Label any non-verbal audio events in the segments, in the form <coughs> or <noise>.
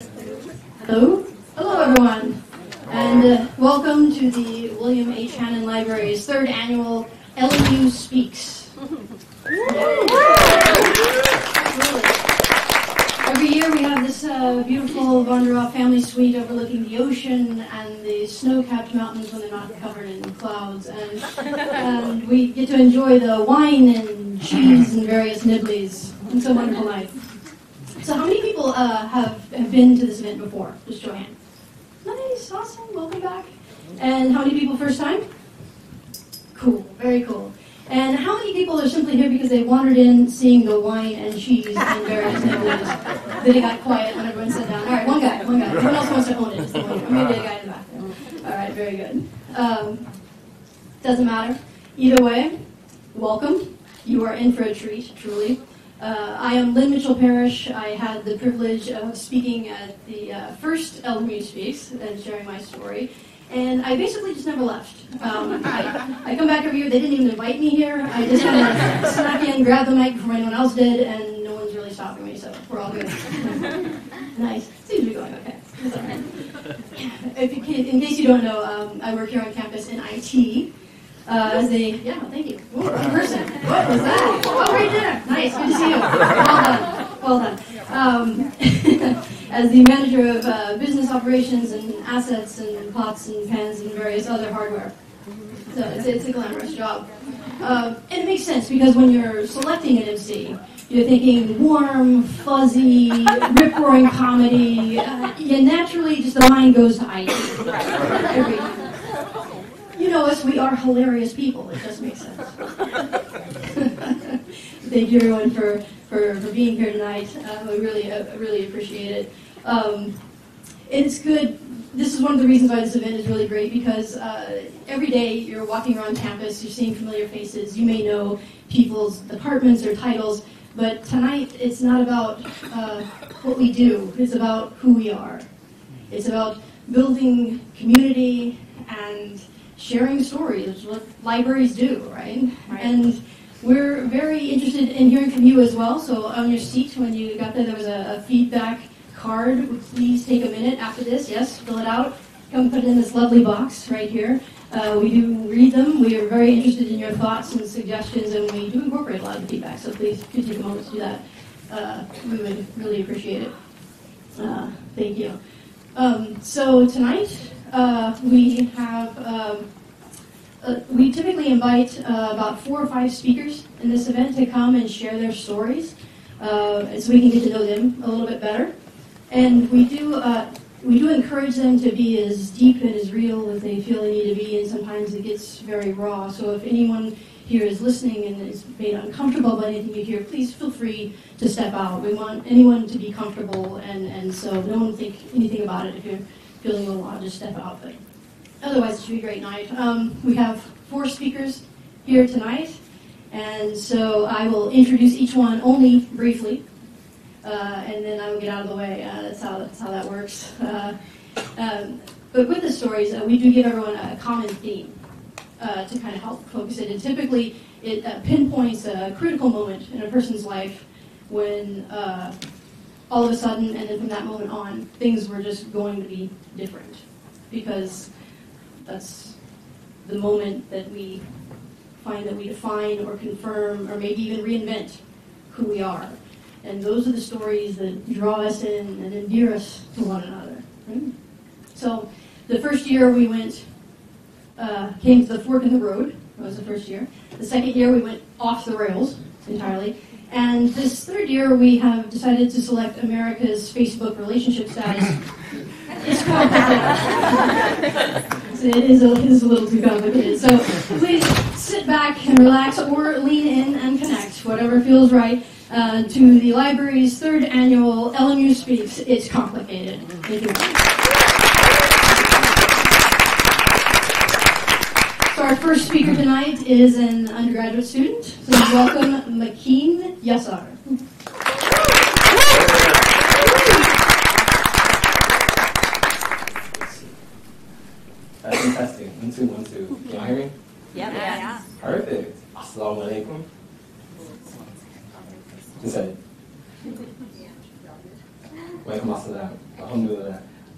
Hello. Hello, everyone. And uh, welcome to the William H. Hannon Library's third annual LMU Speaks. Every year we have this uh, beautiful Von der Ahe family suite overlooking the ocean and the snow-capped mountains when they're not covered in clouds. And, and we get to enjoy the wine and cheese and various nibblies. It's a wonderful night. So how many people uh, have, have been to this event before? Just show hand. Nice, awesome, welcome back. And how many people first time? Cool, very cool. And how many people are simply here because they wandered in seeing the wine and cheese and various nibbles? then it got quiet when everyone sat down. All right, one guy, one guy. Everyone else wants to own it. It's the maybe a guy in the there. All right, very good. Um, doesn't matter. Either way, welcome. You are in for a treat, truly. Uh, I am Lynn Mitchell Parrish. I had the privilege of speaking at the uh, first LMU Speaks and sharing my story. And I basically just never left. Um, I, I, come back every year. They didn't even invite me here. I just kind of snuck in, grabbed the mic before anyone else did, and no one's really stopping me, so we're all good. <laughs> nice. Seems to be going okay. <laughs> If you, in case you don't know, um, I work here on campus in IT. Uh, as a, yeah, thank you. Ooh, person. What was that? Oh, right there. Nice. Good to see you. Well done. Well done. Um, <laughs> as the manager of uh, business operations and assets and pots and pans and various other hardware. So it's, it's a glamorous job. Uh, and it makes sense because when you're selecting an MC, you're thinking warm, fuzzy, rip-roaring comedy. Uh, yeah, naturally, just the mind goes to IT. Every you know us, we are hilarious people. It just makes sense. <laughs> Thank you, everyone, for, for, for being here tonight. Uh, we really, uh, really appreciate it. Um, it's good. This is one of the reasons why this event is really great because uh, every day you're walking around campus, you're seeing familiar faces. You may know people's departments or titles, but tonight it's not about uh, what we do, it's about who we are. It's about building community and sharing stories, is what libraries do, right? right? And we're very interested in hearing from you as well. So on your seat, when you got there, there was a, a feedback card. Please take a minute after this. Yes, fill it out. Come put it in this lovely box right here. Uh, we do read them. We are very interested in your thoughts and suggestions, and we do incorporate a lot of the feedback. So please could take a moment to do that. Uh, we would really appreciate it. Uh, thank you. Um, so tonight, uh, we have, um, uh, we typically invite uh, about four or five speakers in this event to come and share their stories uh, so we can get to know them a little bit better. And we do, uh, we do encourage them to be as deep and as real as they feel they need to be, and sometimes it gets very raw. So if anyone here is listening and is made uncomfortable by anything you hear, please feel free to step out. We want anyone to be comfortable, and, and so no one think anything about it if you're feeling a odd, just step out. But otherwise, it should be a great night. Um, we have four speakers here tonight, and so I will introduce each one only briefly, uh, and then I will get out of the way. Uh, that's how that's how that works. Uh, um, but with the stories, uh, we do give everyone a common theme uh, to kind of help focus it. And typically, it uh, pinpoints a critical moment in a person's life when all of a sudden, and then from that moment on, things were just going to be different because that's the moment that we find that we define or confirm or maybe even reinvent who we are. And those are the stories that draw us in and endear us to one another. Right? So the first year we went, uh, came to the fork in the road. That was the first year. The second year we went off the rails entirely. And this third year, we have decided to select America's Facebook relationship status. <clears throat> it's complicated. it, is a, it is a little too complicated. So please sit back and relax or lean in and connect, whatever feels right, uh, to the library's third annual LMU Speaks. It's complicated. Thank you. Our first speaker tonight is an undergraduate student. So welcome Makeen Yassar. That's fantastic. One, two, one, two. Can you hear me? Yep. Yeah. Perfect. Assalamu alaikum. Just say. Walaikum assalam. I'm.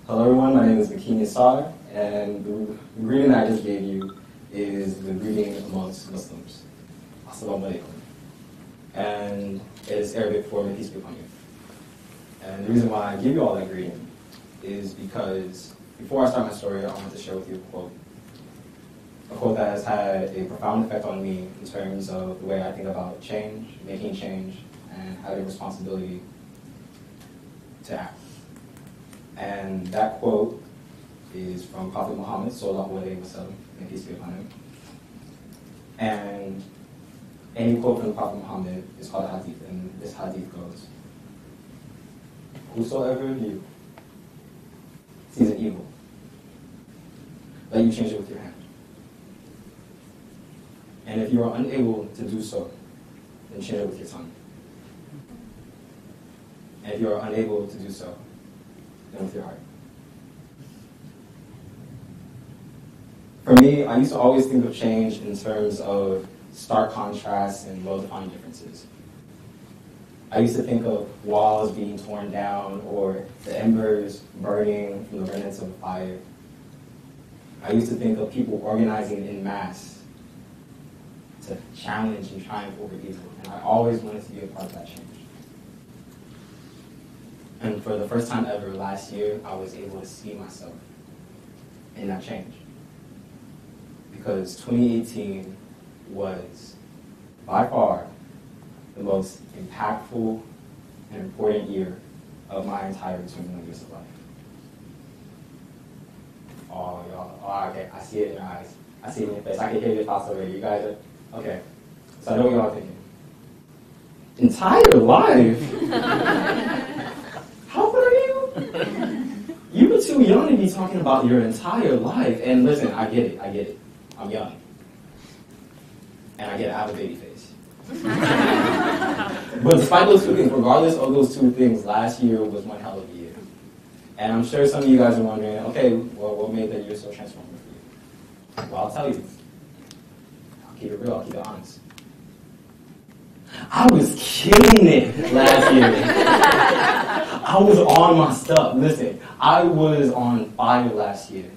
Hello, everyone. My name is Makini Sar, and the greeting I just gave you is the greeting amongst Muslims. Assalamu alaikum. And it is Arabic for may peace be upon you. And the reason why I give you all that greeting is because before I start my story, I want to share with you a quote. A quote that has had a profound effect on me in terms of the way I think about change, making change, and having responsibility to act. And that quote is from Prophet Muhammad, sallallahu alaihi wasallam, may peace be upon him. And any quote from the Prophet Muhammad is called a hadith, and this hadith goes, Whosoever of you sees an evil, let you change it with your hand. And if you are unable to do so, then change it with your tongue. And if you are unable to do so, then with your heart. For me, I used to always think of change in terms of stark contrasts and well-defined differences. I used to think of walls being torn down or the embers burning from the remnants of a fire. I used to think of people organizing in mass to challenge and triumph over evil, and I always wanted to be a part of that change. And for the first time ever last year, I was able to see myself in that change. Because 2018 was by far the most impactful and important year of my entire 21 years of life. Oh, y'all. Oh, okay. I see it in your eyes. I see it in your face. I can hear your thoughts already. You guys are, okay. So I know what y'all are thinking. Entire life? <laughs> How old are you? You were too young to be talking about your entire life. And listen, I get it. I get it. I'm young. And I get have a baby face. <laughs> but despite those two things, regardless of those two things, last year was one hell of a year. And I'm sure some of you guys are wondering, okay, well, what made that year so transformative for you? Well, I'll tell you. I'll keep it real. I'll keep it honest. I was killing it last year. I was on my stuff. Listen, I was on fire last year.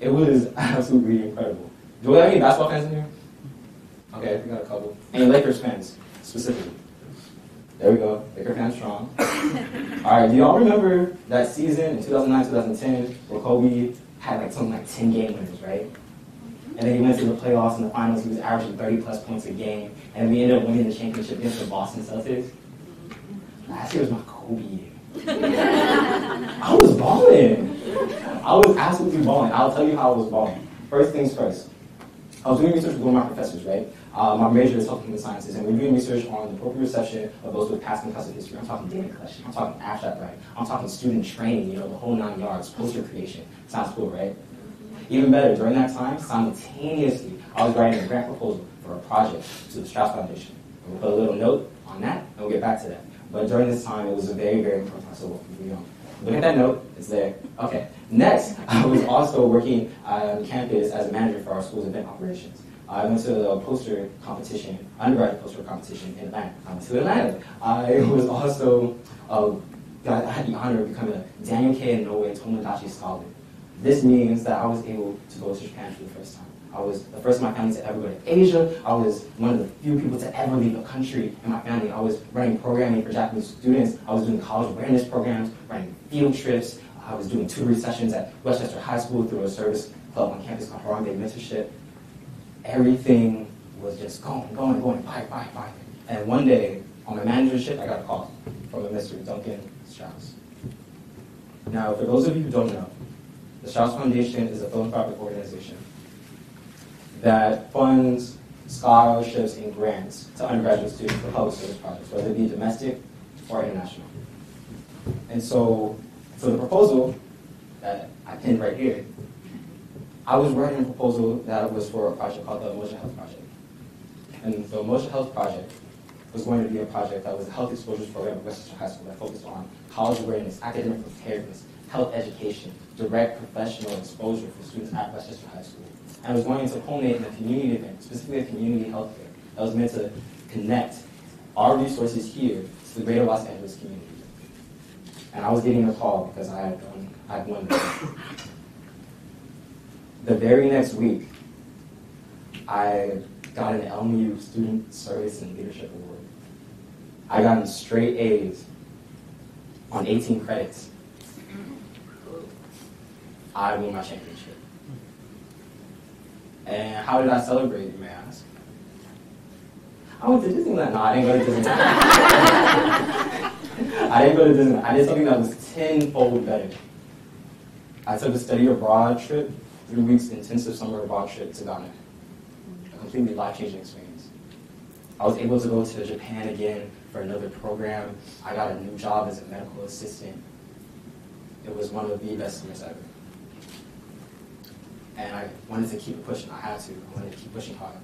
It was absolutely incredible. Do we have any basketball fans in here? Okay, we got a couple. Any Lakers fans, specifically? There we go. Laker fans strong. <laughs> All right, do y'all remember that season in 2009, 2010 where Kobe had like something like 10 game winners, right? And then he went to the playoffs and the finals. He was averaging 30 plus points a game. And we ended up winning the championship against the Boston Celtics. Last year was my Kobe year. <laughs> I was balling. I was absolutely balling. I'll tell you how I was balling. First things first. I was doing research with one of my professors, right? Uh, my major is health human sciences, and we're doing research on the proprioception of those with past and present history. I'm talking data collection, I'm talking abstract writing, I'm talking student training, you know, the whole nine yards, poster creation. Sounds cool, right? Even better, during that time, simultaneously, I was writing a grant proposal for a project to the Strauss Foundation. And we'll put a little note on that, and we'll get back to that. But during this time, it was a very, very important time. So, know, look at that note, it's there. Okay. Next, <laughs> I was also working on campus as a manager for our school's event operations. I went to the poster competition, undergraduate poster competition in Atlanta. I went to Atlanta. I <laughs> was also, uh, got, I had the honor of becoming a Daniel K. Inouye Tomodachi Scholar. This means that I was able to go to Japan for the first time. I was the first in my family to ever go to Asia. I was one of the few people to ever leave the country in my family. I was running programming for Japanese students. I was doing college awareness programs, running field trips. I was doing tutoring sessions at Westchester High School through a service club on campus called Harambe Mentorship. Everything was just going, going, going, by, by, by. And one day, on my managership, I got a call from a Mr. Duncan Strauss. Now, for those of you who don't know, the Strauss Foundation is a philanthropic organization that funds scholarships and grants to undergraduate students for public service projects, whether it be domestic or international. And so, for the proposal that I pinned right here, I was writing a proposal that was for a project called the Emotional Health Project. And the Emotional Health Project was going to be a project that was a health exposures program at Westchester High School that focused on college awareness, academic preparedness, health education, direct professional exposure for students at Westchester High School. It was going to culminate in a community event, specifically a community health fair, that was meant to connect our resources here to the greater Los Angeles community. and I was getting a call because I had won, I won. the very next week, I got an LMU Student Service and Leadership Award. I got straight A's on 18 credits. I won my championship. And how did I celebrate, you may ask? I went to Disneyland. No, I didn't go to Disneyland. <laughs> I didn't go to Disneyland. I did something that was tenfold better. I took a study abroad trip, three weeks intensive summer abroad trip to Ghana. A completely life-changing experience. I was able to go to Japan again for another program. I got a new job as a medical assistant. It was one of the best summers ever. And I wanted to keep pushing. I had to. I wanted to keep pushing hard.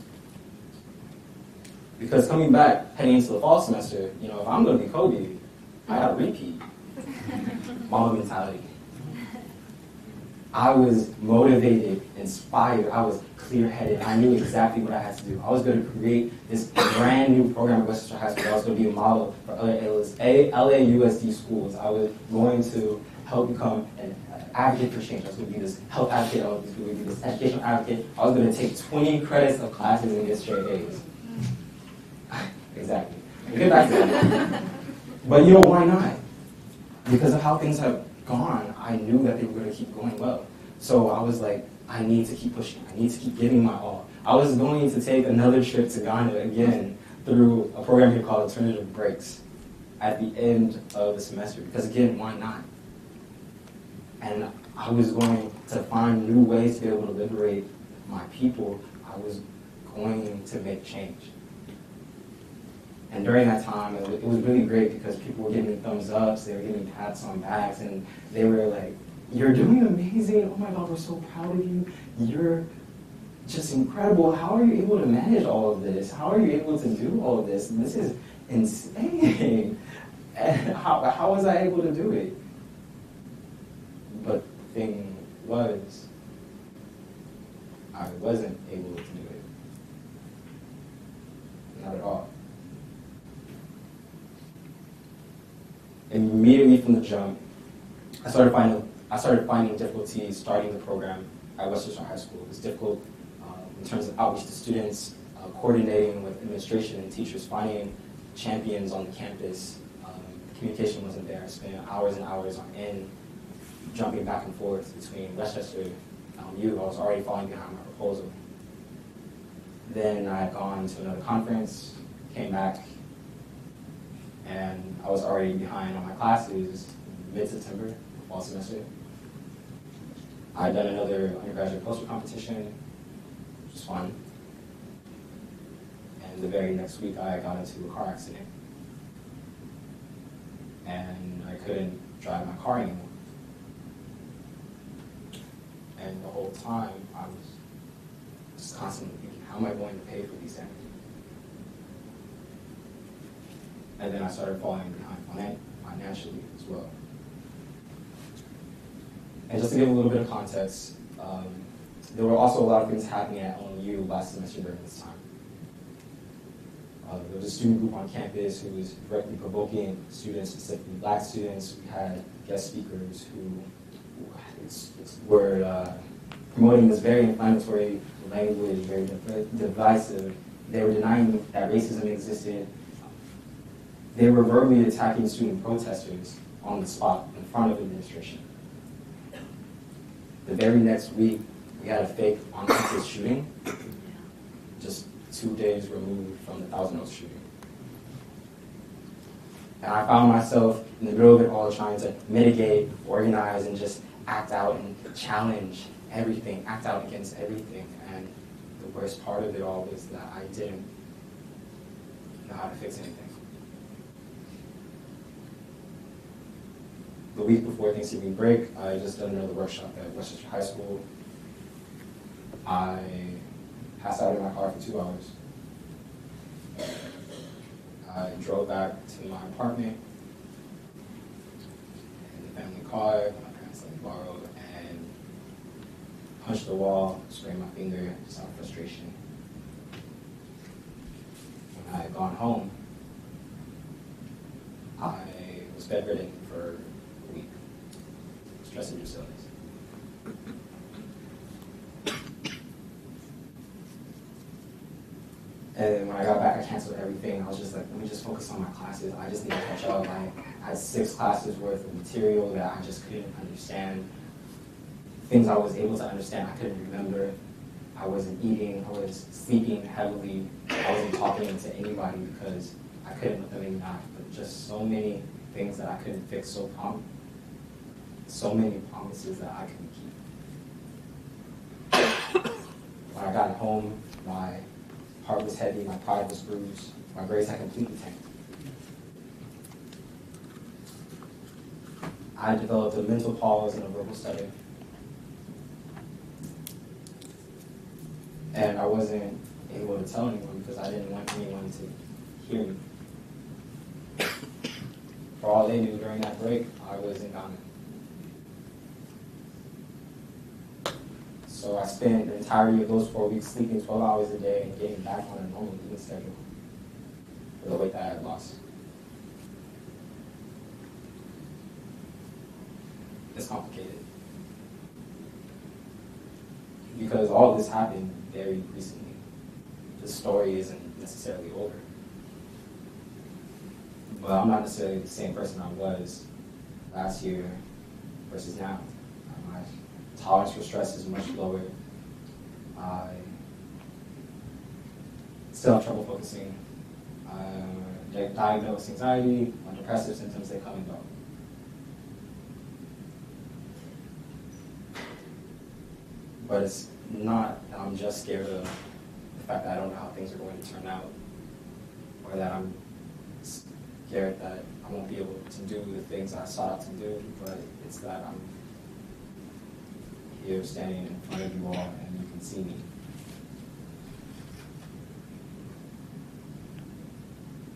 Because coming back, heading into the fall semester, you know, if I'm going to be Kobe, I got to repeat. <laughs> Mamba mentality. I was motivated, inspired. I was clear-headed. I knew exactly what I had to do. I was going to create this brand new program at Westchester High School. I was going to be a model for other LAUSD schools. I was going to help become an uh, advocate for change. I was going to be this health advocate. I was going to be this educational advocate. I was going to take 20 credits of classes and get straight A's. <laughs> exactly. Get back to that. But you know, why not? Because of how things have gone, I knew that they were going to keep going well. So I was like, I need to keep pushing. I need to keep giving my all. I was going to take another trip to Ghana again through a program here called Alternative Breaks at the end of the semester. Because again, why not? And I was going to find new ways to be able to liberate my people. I was going to make change. And during that time, it was really great because people were giving me thumbs ups, they were giving me pats on backs, and they were like, You're doing amazing. Oh my God, we're so proud of you. You're just incredible. How are you able to manage all of this? How are you able to do all of this? This is insane. <laughs> How, how was I able to do it? But the thing was, I wasn't able to do it. Not at all. immediately from the jump, I started finding I started finding difficulty starting the program at Westchester High School. It was difficult um, in terms of outreach to students, uh, coordinating with administration and teachers, finding champions on the campus. Um, communication wasn't there. I spent hours and hours on end jumping back and forth between Westchester and U. I was already falling behind my proposal. Then I had gone to another conference, came back, and I was already behind on my classes mid-September, fall semester. I had done another undergraduate poster competition, which was fun. And the very next week, I got into a car accident. And I couldn't drive my car anymore. And the whole time, I was just constantly thinking, how am I going to pay for these damages? and then I started falling behind financially as well. And just to give a little bit of context, um, there were also a lot of things happening at LMU last semester during this time. Uh, there was a student group on campus who was directly provoking students, specifically black students. We had guest speakers who were uh, promoting this very inflammatory language, very divisive. They were denying that racism existed they were verbally attacking student protesters on the spot in front of administration. The very next week, we had a fake on-campus shooting, just two days removed from the Thousand Oaks shooting. And I found myself in the middle of it all trying to mitigate, organize, and just act out and challenge everything, act out against everything. And the worst part of it all was that I didn't know how to fix anything. the week before Thanksgiving break, I just done another workshop at Westchester High School. I passed out in my car for two hours. Uh, I drove back to my apartment in the family car my parents let me borrow and punched the wall, sprained my finger, just out of frustration. When I had gone home, I was bedridden for rest of your syllabus. And when I got back, I canceled everything. I was just like, let me just focus on my classes. I just need to catch up. I had six classes worth of material that I just couldn't understand. Things I was able to understand, I couldn't remember. I wasn't eating. I was sleeping heavily. I wasn't talking to anybody because I couldn't them in that. But just so many things that I couldn't fix. So prom- so many promises that I couldn't keep. <coughs> when I got home, my heart was heavy, my pride was bruised, my grace had completely tanked. I developed a mental pause and a verbal stutter. And I wasn't able to tell anyone because I didn't want anyone to hear me. For all they knew during that break, I was in Ghana. So I spent the entirety of those four weeks sleeping 12 hours a day and getting back on a normal eating schedule for the weight that I had lost. It's complicated. Because all this happened very recently. The story isn't necessarily over. But I'm not necessarily the same person I was last year versus now. Tolerance for stress is much lower. I still have trouble focusing. I'm diagnosed anxiety, my depressive symptoms, they come and go. But it's not that I'm just scared of the fact that I don't know how things are going to turn out, or that I'm scared that I won't be able to do the things I sought out to do, but it's that I'm here standing in front of you all and you can see me.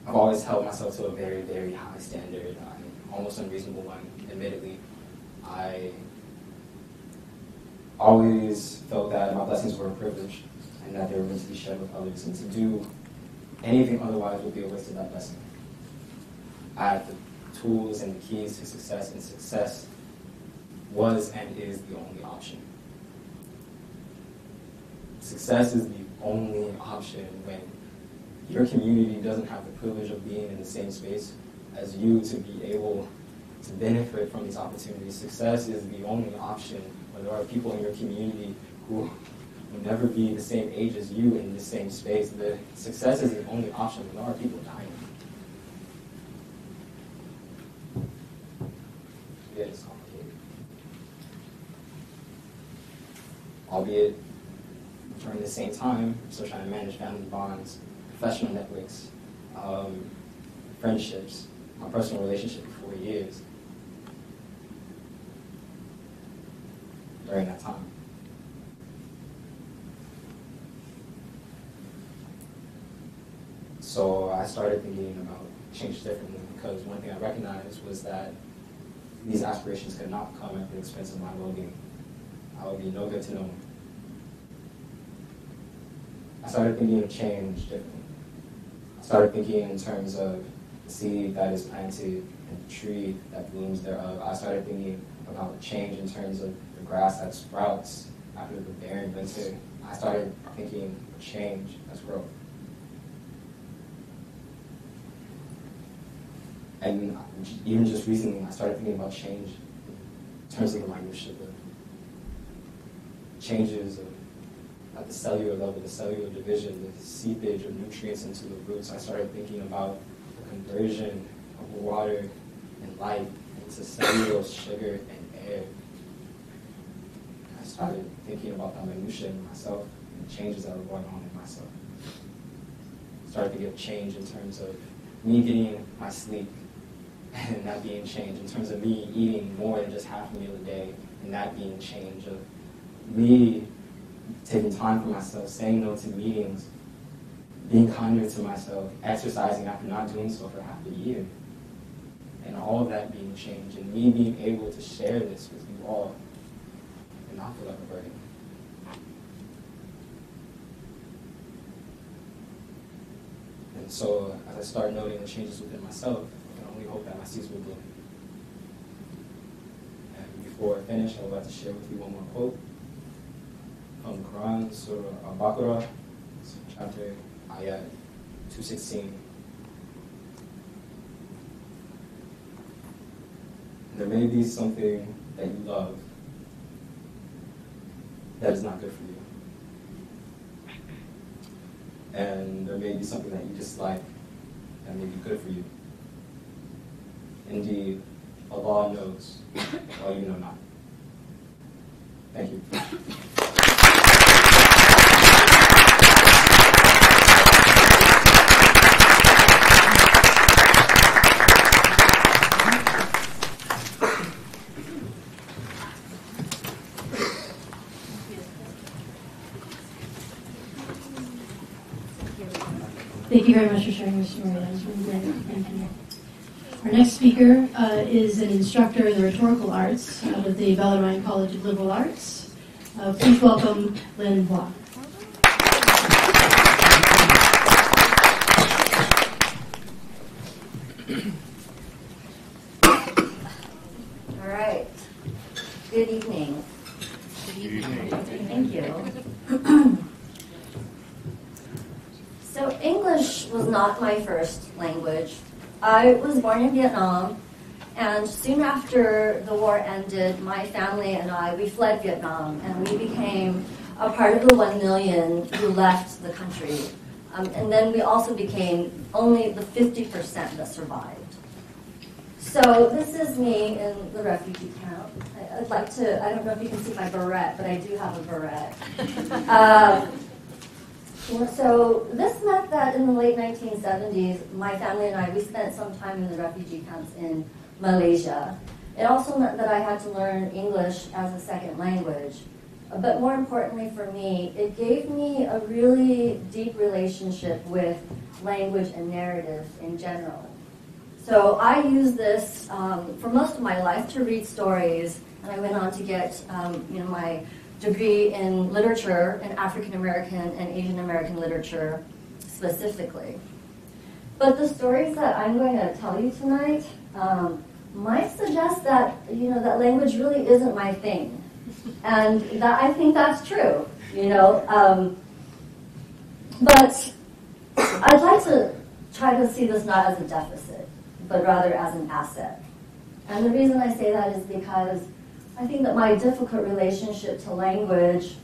I've always held myself to a very, very high standard, uh, almost unreasonable one, admittedly. I always felt that my blessings were a privilege and that they were meant to be shared with others, and to do anything otherwise would be a waste of that blessing. I had the tools and the keys to success, and success was and is the only option. Success is the only option when your community doesn't have the privilege of being in the same space as you to be able to benefit from these opportunities. Success is the only option when there are people in your community who will never be the same age as you in the same space. The success is the only option when there are people dying. Yeah, it's complicated. Albeit same time, I'm still trying to manage family bonds, professional networks, um, friendships, my personal relationship for four years. During that time. So I started thinking about change differently because one thing I recognized was that these aspirations could not come at the expense of my well-being. I would be no good to no one. I started thinking of change differently. I started thinking in terms of the seed that is planted and the tree that blooms thereof. I started thinking about change in terms of the grass that sprouts after the barren winter. I started thinking of change as growth. And even just recently, I started thinking about change in terms of the minutia, the changes of, at the cellular level, the cellular division, the seepage of nutrients into the roots. I started thinking about the conversion of water and light into cellulose, sugar, and air. I started thinking about the minutia in myself and the changes that were going on in myself. I started thinking of change in terms of me getting my sleep and that being change in terms of me eating more than just half a meal a day and that being change of me taking time for myself, saying no to meetings, being kinder to myself, exercising after not doing so for half a year. And all of that being changed, and me being able to share this with you all and not feel like a burden. And so as I start noting the changes within myself, I can only hope that my seeds will bloom. And before I finish, I would like to share with you one more quote from Quran, Surah Al-Baqarah, chapter Ayat 216. There may be something that you love that is not good for you. And there may be something that you dislike that may be good for you. Indeed, Allah knows while you know not. Thank you. Thank you very much for sharing your story. That was really great. Thank you. Our next speaker uh, is an instructor in the rhetorical arts out of the Bellarmine College of Liberal Arts. Uh, please welcome Lynn Hua. All right. Good evening. Thank you. so English was not my first language. I was born in Vietnam, and soon after the war ended, my family and I we fled Vietnam, and we became a part of the one million who left the country. Um, and then we also became only the 50% that survived. So this is me in the refugee camp. I- I'd like to, I don't know if you can see my beret, but I do have a beret. Well, <laughs> so this meant that in the late 1970s, my family and I, we spent some time in the refugee camps in Malaysia. It also meant that I had to learn English as a second language. But more importantly for me, it gave me a really deep relationship with language and narrative in general. So I used this um, for most of my life to read stories, and I went on to get um, you know my degree in literature in African American and Asian American literature specifically. But the stories that I'm going to tell you tonight um, might suggest that you know that language really isn't my thing, and that I think that's true. You know, um, but I'd like to try to see this not as a deficit, but rather as an asset. And the reason I say that is because I think that my difficult relationship to language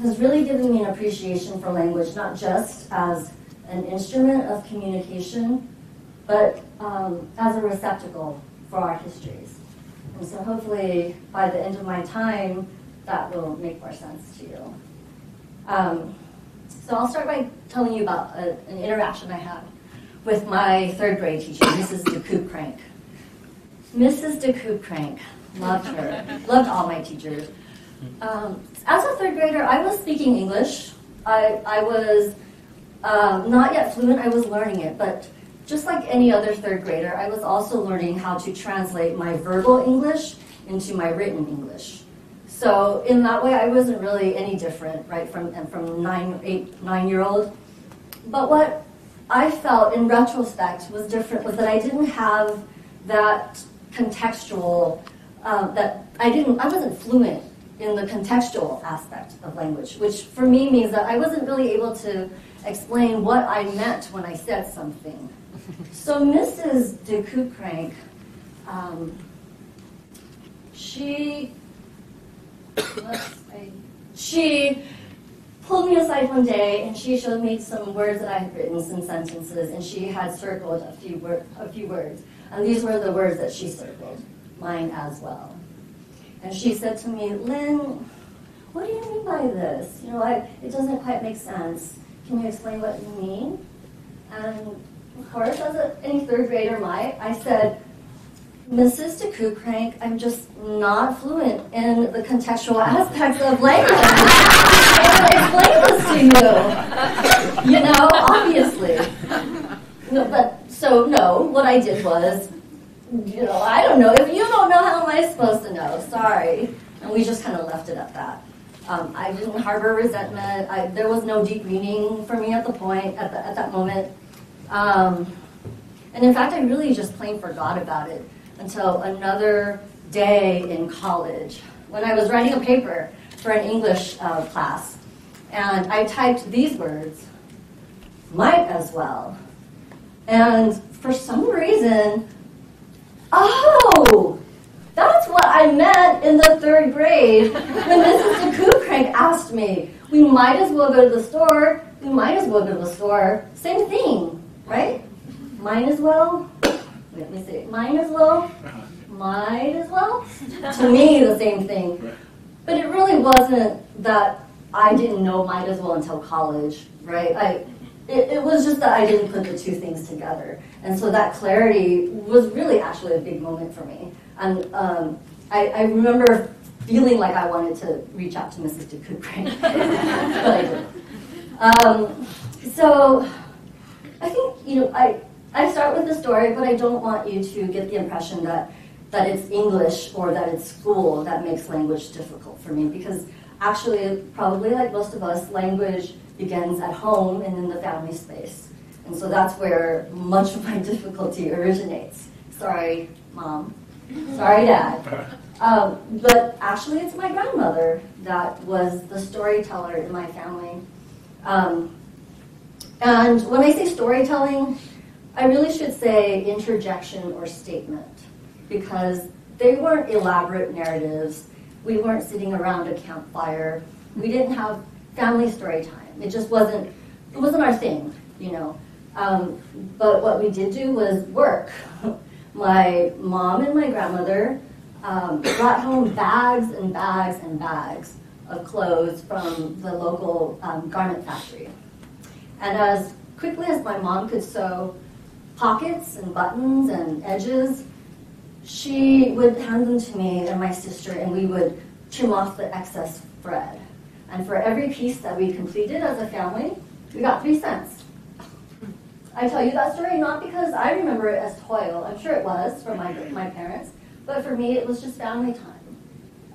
has really given me an appreciation for language, not just as an instrument of communication, but um, as a receptacle for our histories. And so hopefully by the end of my time, that will make more sense to you. Um, so I'll start by telling you about a, an interaction I had with my third grade teacher, Mrs. DeCoop Crank. Mrs. DeCoop Crank, loved her, loved all my teachers. Um, as a third grader, I was speaking English. I, I was um, not yet fluent, I was learning it, but just like any other third grader, I was also learning how to translate my verbal English into my written English. So in that way, I wasn't really any different, right, from from nine, eight, nine year old. But what I felt in retrospect was different was that I didn't have that contextual, um, that I didn't, I wasn't fluent in the contextual aspect of language, which for me means that I wasn't really able to explain what I meant when I said something. <laughs> So Mrs. de Crank, um, she she pulled me aside one day and she showed me some words that I had written, some sentences, and she had circled a few, wor- a few words. And these were the words that she circled, mine as well. And she said to me, Lynn, what do you mean by this? You know, I, it doesn't quite make sense. Can you explain what you mean? And of course, as a, any third grader might, I said, Mrs. DeCoop I'm just not fluent in the contextual aspects of language. I explain this to you. You know, obviously. No, but so no, what I did was, you know, I don't know. If you don't know, how am I supposed to know? Sorry. And we just kind of left it at that. Um, I didn't harbor resentment. I, there was no deep meaning for me at the point, at, the, at that moment. Um, and in fact, I really just plain forgot about it until another day in college when I was writing a paper for an English uh, class, and I typed these words, might as well. And for some reason, oh, that's what I meant in the third grade when Mrs. DeCoupcrank asked me, we might as well go to the store, we might as well go to the store. Same thing, right? Might as well. Let me see. Might as well. Might as well. to me, the same thing. But it really wasn't that I didn't know might as well until college, right? I, it, it was just that I didn't put the two things together. And so that clarity was really actually a big moment for me. And um, I, I remember feeling like I wanted to reach out to Mrs. DeCoupcrank, but I didn't. Um, so I think, you know, I, I start with the story, but I don't want you to get the impression that, that it's English or that it's school that makes language difficult for me, because actually, probably like most of us, language begins at home and in the family space. And so that's where much of my <laughs> difficulty originates. Sorry, mom. Sorry, dad. <laughs> Um, but actually, it's my grandmother that was the storyteller in my family. Um, and when I say storytelling, I really should say interjection or statement because they weren't elaborate narratives. We weren't sitting around a campfire. We didn't have family story time. It just wasn't. It wasn't our thing, you know. Um, but what we did do was work. <laughs> my mom and my grandmother um, brought home bags and bags and bags of clothes from the local um, garment factory. And as quickly as my mom could sew pockets and buttons and edges, she would hand them to me and my sister, and we would trim off the excess thread. And for every piece that we completed as a family, we got three cents. I tell you that story not because I remember it as toil. I'm sure it was for my, my parents, but for me, it was just family time.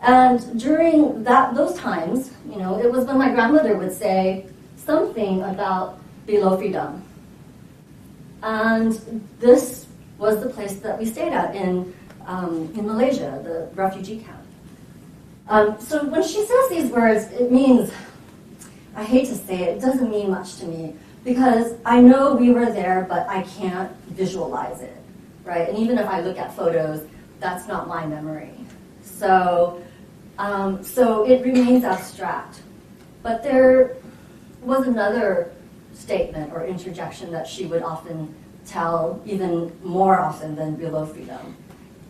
And during that those times, you know, it was when my grandmother would say something about below freedom. And this was the place that we stayed at in um, in Malaysia, the refugee camp. Um, so when she says these words, it means I hate to say it, it doesn't mean much to me because I know we were there, but I can't visualize it, right? And even if I look at photos, that's not my memory. So, um, so it remains abstract. But there was another statement or interjection that she would often tell, even more often than Below Freedom.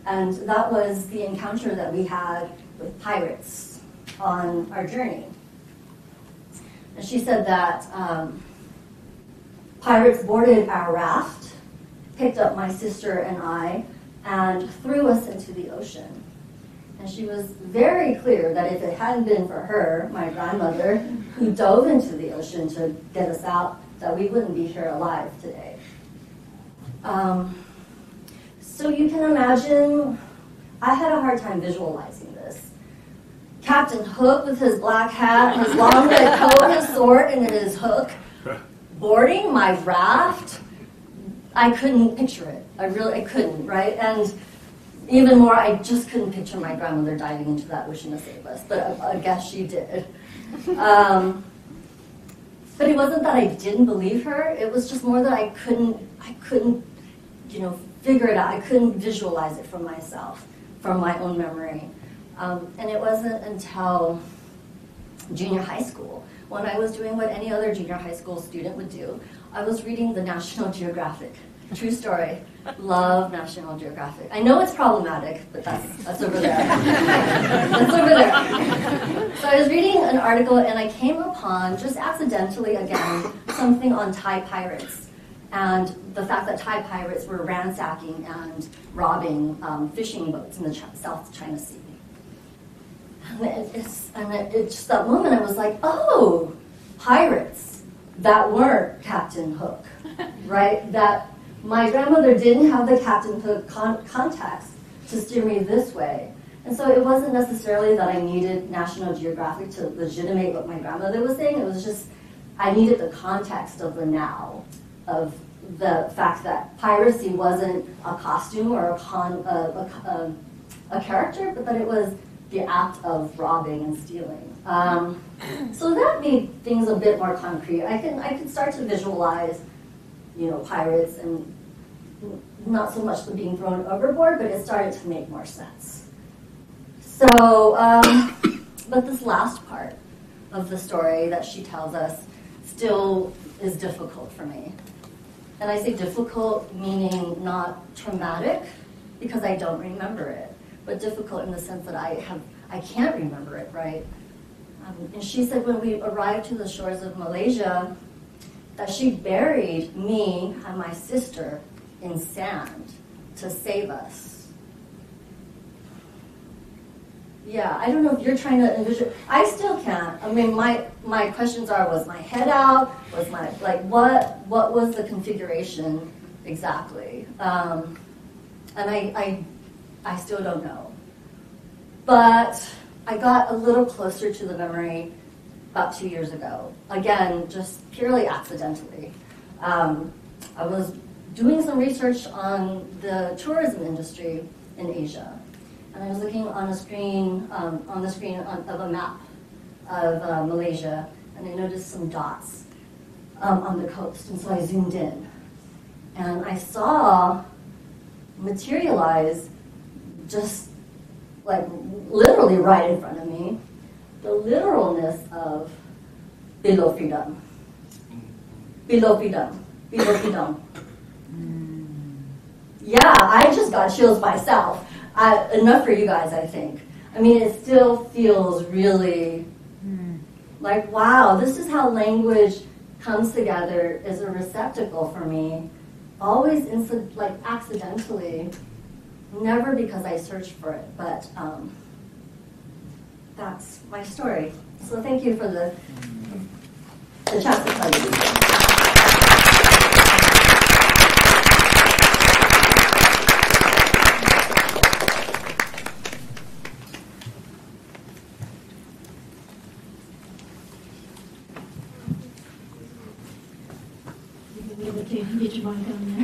And that was the encounter that we had with pirates on our journey. And she said that um, pirates boarded our raft, picked up my sister and I, and threw us into the ocean. And she was very clear that if it hadn't been for her, my grandmother, who dove into the ocean to get us out, that we wouldn't be here alive today. Um, so you can imagine, I had a hard time visualizing. Captain Hook with his black hat, his long red coat, his sword, and his hook, boarding my raft. I couldn't picture it. I really I couldn't, right? And even more, I just couldn't picture my grandmother diving into that ocean to save us, but I, I guess she did. Um, but it wasn't that I didn't believe her. It was just more that I couldn't, I couldn't, you know, figure it out. I couldn't visualize it for myself, from my own memory. Um, and it wasn't until junior high school when I was doing what any other junior high school student would do. I was reading the National Geographic. True story. Love National Geographic. I know it's problematic, but that's that's over there. <laughs> that's over there. So I was reading an article and I came upon, just accidentally again, something on Thai pirates and the fact that Thai pirates were ransacking and robbing um, fishing boats in the Ch- South China Sea. And, it's, and it, it's just that moment I was like, oh, pirates that weren't Captain Hook, <laughs> right? That my grandmother didn't have the Captain Hook con- context to steer me this way. And so it wasn't necessarily that I needed National Geographic to legitimate what my grandmother was saying. It was just I needed the context of the now, of the fact that piracy wasn't a costume or a, con, a, a, a a character, but that it was the act of robbing and stealing. Um, so that made things a bit more concrete. I can I could start to visualize, you know, pirates and not so much the being thrown overboard, but it started to make more sense. So, um, but this last part of the story that she tells us still is difficult for me. And I say difficult meaning not traumatic because I don't remember it, but difficult in the sense that I have I can't remember it, right? Um, and she said when we arrived to the shores of Malaysia, that she buried me and my sister in sand to save us. Yeah, I don't know if you're trying to envision. I still can't. I mean, my my questions are: Was my head out? Was my like what? What was the configuration exactly? Um, and I, I I still don't know. But I got a little closer to the memory about two years ago. Again, just purely accidentally. Um, I was doing some research on the tourism industry in Asia, and I was looking on a screen um, on the screen on, of a map of uh, Malaysia, and I noticed some dots um, on the coast, and so I zoomed in, and I saw materialize just like literally right in front of me the literalness of below freedom. Below freedom. Below freedom. Mm. Yeah, I just got chills myself. I, enough for you guys, I think. I mean, it still feels really hmm. like, wow, this is how language comes together as a receptacle for me. Always, inci- like, accidentally. Never because I searched for it, but um, that's my story. So thank you for the, the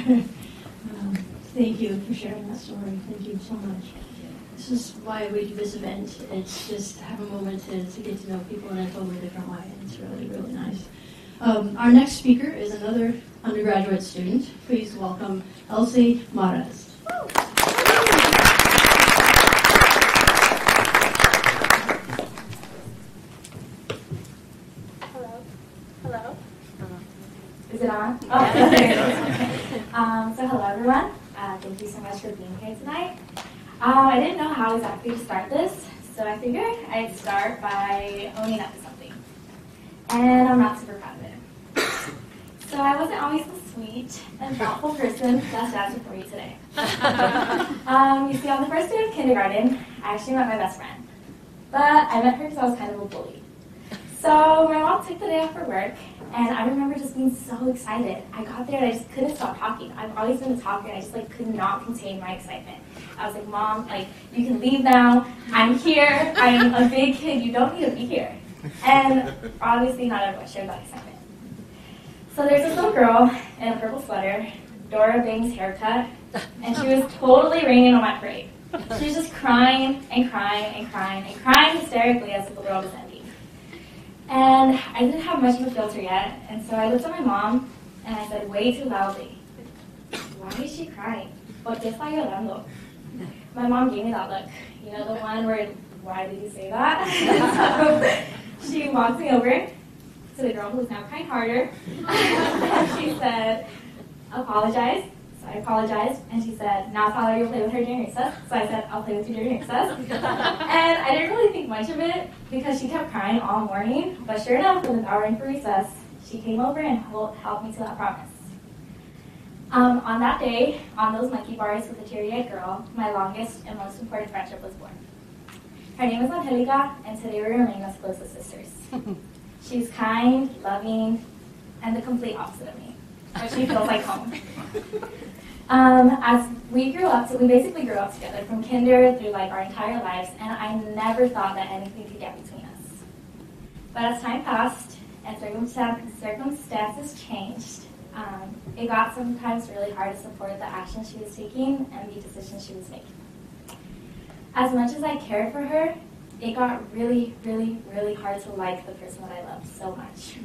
you. <laughs> Thank you for sharing that story. Thank you so much. This is why we do this event. It's just to have a moment to, to get to know people in a totally different way. It's really, really nice. Um, our next speaker is another undergraduate student. Please welcome Kelsey Mares. Hello. Hello. Is it on? Oh. <laughs> um, so hello everyone. Thank you so much for being here tonight. Uh, I didn't know how exactly to start this, so I figured I'd start by owning up to something. And I'm not super proud of it. So I wasn't always the sweet and thoughtful person that's dancing for you today. <laughs> um, you see, on the first day of kindergarten, I actually met my best friend. But I met her because I was kind of a bully. So my mom took the day off for work, and I remember just being so excited. I got there and I just couldn't stop talking. I've always been a talker, and I just like could not contain my excitement. I was like, "Mom, like you can leave now. I'm here. I'm a big kid. You don't need to be here." And obviously, not everyone shared that excitement. So there's this little girl in a purple sweater, Dora Bangs haircut, and she was totally raining on my parade. She was just crying and crying and crying and crying hysterically as the world was ending. And I didn't have much of a filter yet, and so I looked at my mom and I said way too loudly, Why is she crying? What está llorando? My mom gave me that look. You know, the one where, why did you say that? <laughs> so she walked me over to the girl who was now crying harder. and <laughs> she said, Apologize. So I apologized, and she said, now Tyler, you'll play with her during recess. So I said, I'll play with you during recess. <laughs> and I didn't really think much of it because she kept crying all morning. But sure enough, when it was hour in for recess, she came over and helped me to that promise. Um, on that day, on those monkey bars with a teary-eyed girl, my longest and most important friendship was born. Her name is Angelica, and today we remain as close as sisters. <laughs> She's kind, loving, and the complete opposite of me, but she feels like home. <laughs> Um, as we grew up, so we basically grew up together from kinder through like our entire lives, and I never thought that anything could get between us. But as time passed and circumstan- circumstances changed, um, it got sometimes really hard to support the actions she was taking and the decisions she was making. as much as I cared for her, it got really, really, really hard to like the person that I loved so much.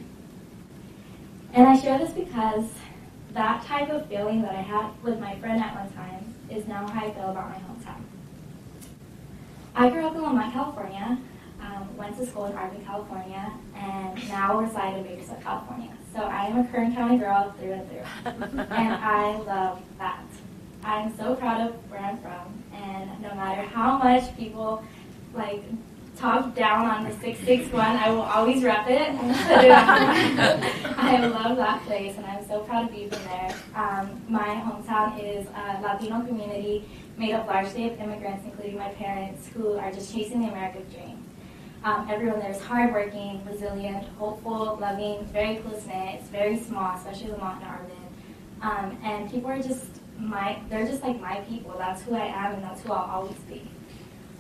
And I share this because that type of feeling that I had with my friend at one time is now how I feel about my hometown. I grew up in Lamont, California, um, went to school in Arvin, California, and now reside in Bakersfield, California. So I am a Kern County girl through and through. and <laughs> I love that. I'm so proud of where I'm from, and no matter how much people like talk down on the 661, I will always rep it. <laughs> I love that place, and I'm so proud to be from there. Um, my hometown is a Latino community made up largely of immigrants, including my parents, who are just chasing the American dream. Um, everyone there is hardworking, resilient, hopeful, loving, very close knit. It's very small, especially Lamont and Arvin. Um, and people are just my, they're just like my people. That's who I am, and that's who I'll always be.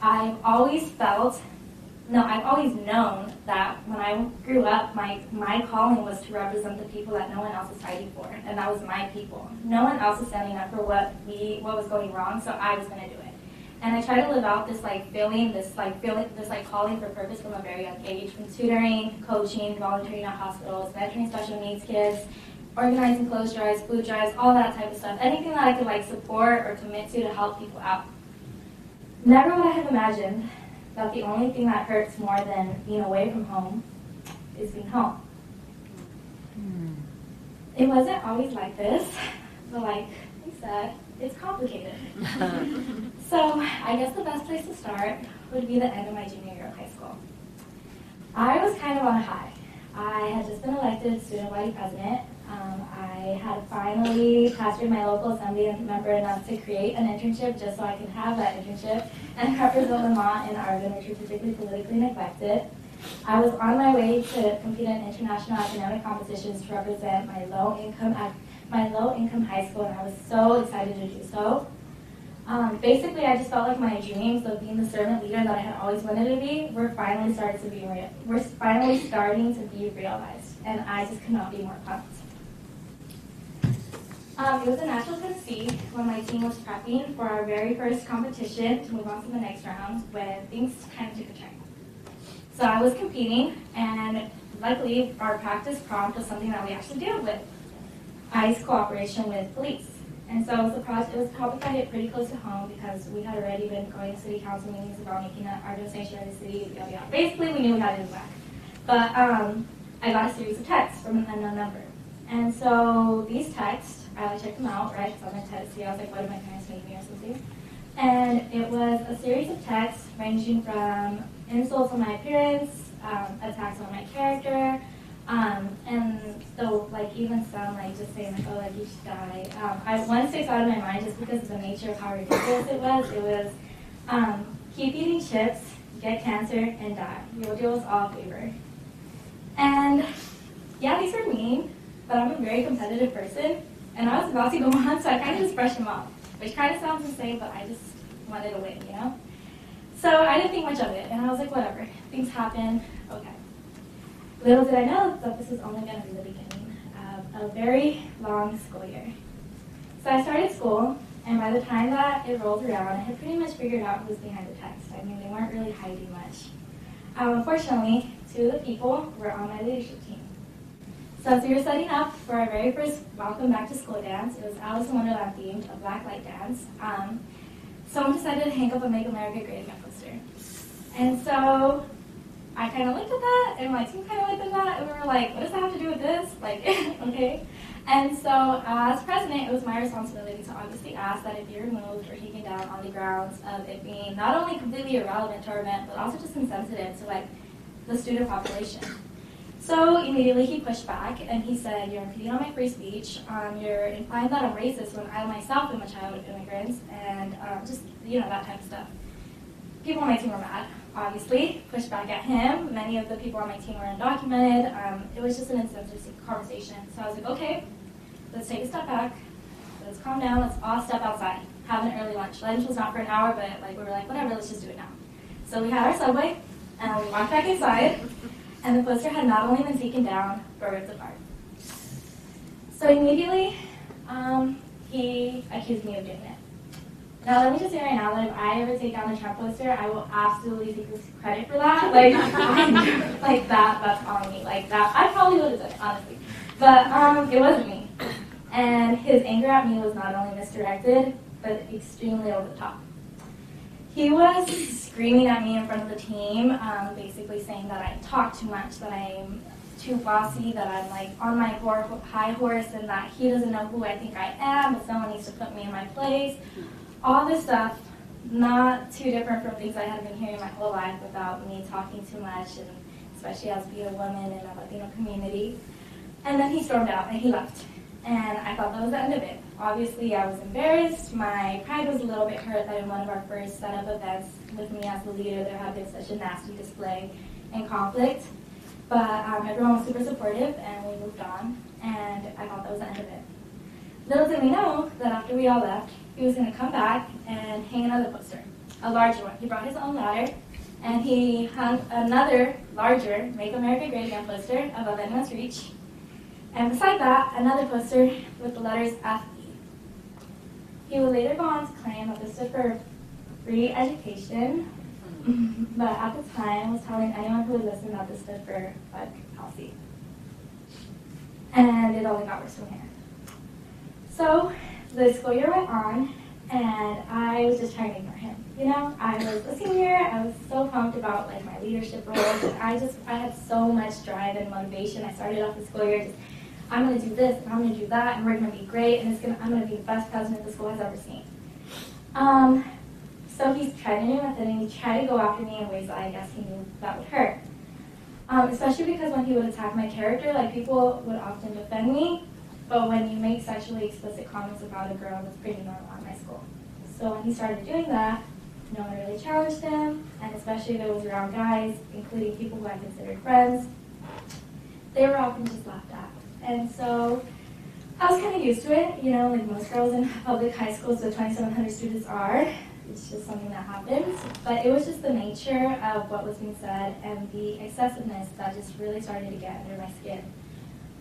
I've always felt, no, I've always known that when I grew up, my my calling was to represent the people that no one else is fighting for, and that was my people. No one else is standing up for what we, what was going wrong, so I was going to do it. And I try to live out this like feeling, this like feeling, this like calling for purpose from a very young age, from tutoring, coaching, volunteering at hospitals, mentoring special needs kids, organizing clothes drives, food drives, all that type of stuff. Anything that I could like support or commit to to help people out. Never would I have imagined that the only thing that hurts more than being away from home is being home. Hmm. It wasn't always like this, <laughs> but like I said, it's complicated. <laughs> so I guess the best place to start would be the end of my junior year of high school. I was kind of on a high. I had just been elected student body president. Um, I had finally pastored my local assembly member enough to create an internship just so I could have that internship and <laughs> represent Lamont and Arvin, which were typically politically neglected. I was on my way to compete in international academic competitions to represent my low income my low income high school, and I was so excited to do so. Um, basically, I just felt like my dreams of being the servant leader that I had always wanted to be were finally starting to be re- were finally starting to be realized, and I just could not be more pumped. Um, it was a Nashville, Tennessee, when my team was prepping for our very first competition to move on to the next round, when things kind of took a turn. So I was competing, and luckily, our practice prompt was something that we actually dealt with ICE cooperation with police. And so it was, a project, it was probably kind of pretty close to home because we had already been going to city council meetings about making our sanctuary in the city, yada, yada. Basically, we knew we had to move back. But um, I got a series of texts from an unknown number. And so these texts, I checked them out, right? Because I'm in Tennessee. I was like, what did my parents make me or something? And it was a series of texts ranging from insults on my appearance, um, attacks on my character, um, and so, like, even some, like, just saying, like, oh, like, you should die. Um, I, one sticks out of my mind just because of the nature of how ridiculous it was. It was, um, keep eating chips, get cancer, and die. You'll do us all a favor. And, yeah, these were mean, but I'm a very competitive person, and I was about to go <laughs> on, so I kind of just brushed them off, which kind of sounds the same, but I just wanted to win, you know? So I didn't think much of it, and I was like, whatever, things happen, okay. Little did I know that this was only going to be the beginning of a very long school year. So I started school, and by the time that it rolled around, I had pretty much figured out who was behind the text. I mean, they weren't really hiding much. Um, unfortunately, two of the people were on my leadership team. So as we were setting up for our very first Welcome Back to School dance, it was Alice in Wonderland themed, a black light dance. Um, someone decided to hang up a Make America Great Again poster. And so I kind of looked at that, and my team kind of looked at that, and we were like, what does that have to do with this? Like, <laughs> okay. And so, as president, it was my responsibility to obviously ask that it be removed or taken down on the grounds of it being not only completely irrelevant to our event, but also just insensitive to like the student population. So immediately he pushed back and he said, "You're impeding on my free speech. Um, you're implying that I'm racist when I myself am a child of immigrants, and um, just you know that type of stuff." People on my team were mad obviously, pushed back at him. Many of the people on my team were undocumented. Um, it was just an insensitive conversation. So I was like, okay, let's take a step back. Let's calm down. Let's all step outside. Have an early lunch. Lunch was not for an hour, but like we were like, whatever, let's just do it now. So we had our subway, and we walked back inside, and the poster had not only been taken down, but ripped apart. So immediately, um, he accused me of doing it. Now, let me just say right now that if I ever take down the Trump poster, I will absolutely take this credit for that. <laughs> Like, <laughs> like that, that's on me. Like that, I probably would have done it, honestly. But um, it wasn't me. And his anger at me was not only misdirected, but extremely over the top. He was screaming at me in front of the team, um, basically saying that I talk too much, that I'm too bossy, that I'm like on my high horse, and that he doesn't know who I think I am, but someone needs to put me in my place. All this stuff, not too different from things I had been hearing my whole life about me talking too much, and especially as being a woman in a Latino community. And then he stormed out and he left. And I thought that was the end of it. Obviously, I was embarrassed. My pride was a little bit hurt that in one of our first setup events with me as the leader, there had been such a nasty display and conflict. But um, everyone was super supportive, and we moved on. And I thought that was the end of it. Little did we know that after we all left, he was going to come back and hang another poster, a larger one. He brought his own ladder, and he hung another larger "Make America Great Again" poster above anyone's reach. And beside that, another poster with the letters FE. He would later go on to claim that this stood for free education, <laughs> but at the time was telling anyone who would listen that this stood for fuck Kelsey. And it only got worse from here. So the school year went on, and I was just trying to ignore him. You know, I was a senior. I was so pumped about like my leadership roles. I just I had so much drive and motivation. I started off the school year just I'm going to do this and I'm going to do that and we're going to be great and it's to, I'm going to be the best president the school has ever seen. Um, so he's tried a new method and he tried to go after me in ways that I guess he knew that would hurt. Um, especially because when he would attack my character, like people would often defend me, but when you make sexually explicit comments about a girl, that's pretty normal at my school. So when he started doing that, no one really challenged him, and especially if it was around guys, including people who I considered friends, they were often just laughed at. And so I was kind of used to it, you know, like most girls in public high schools with 2,700 students are. It's just something that happens. But it was just the nature of what was being said and the excessiveness that just really started to get under my skin.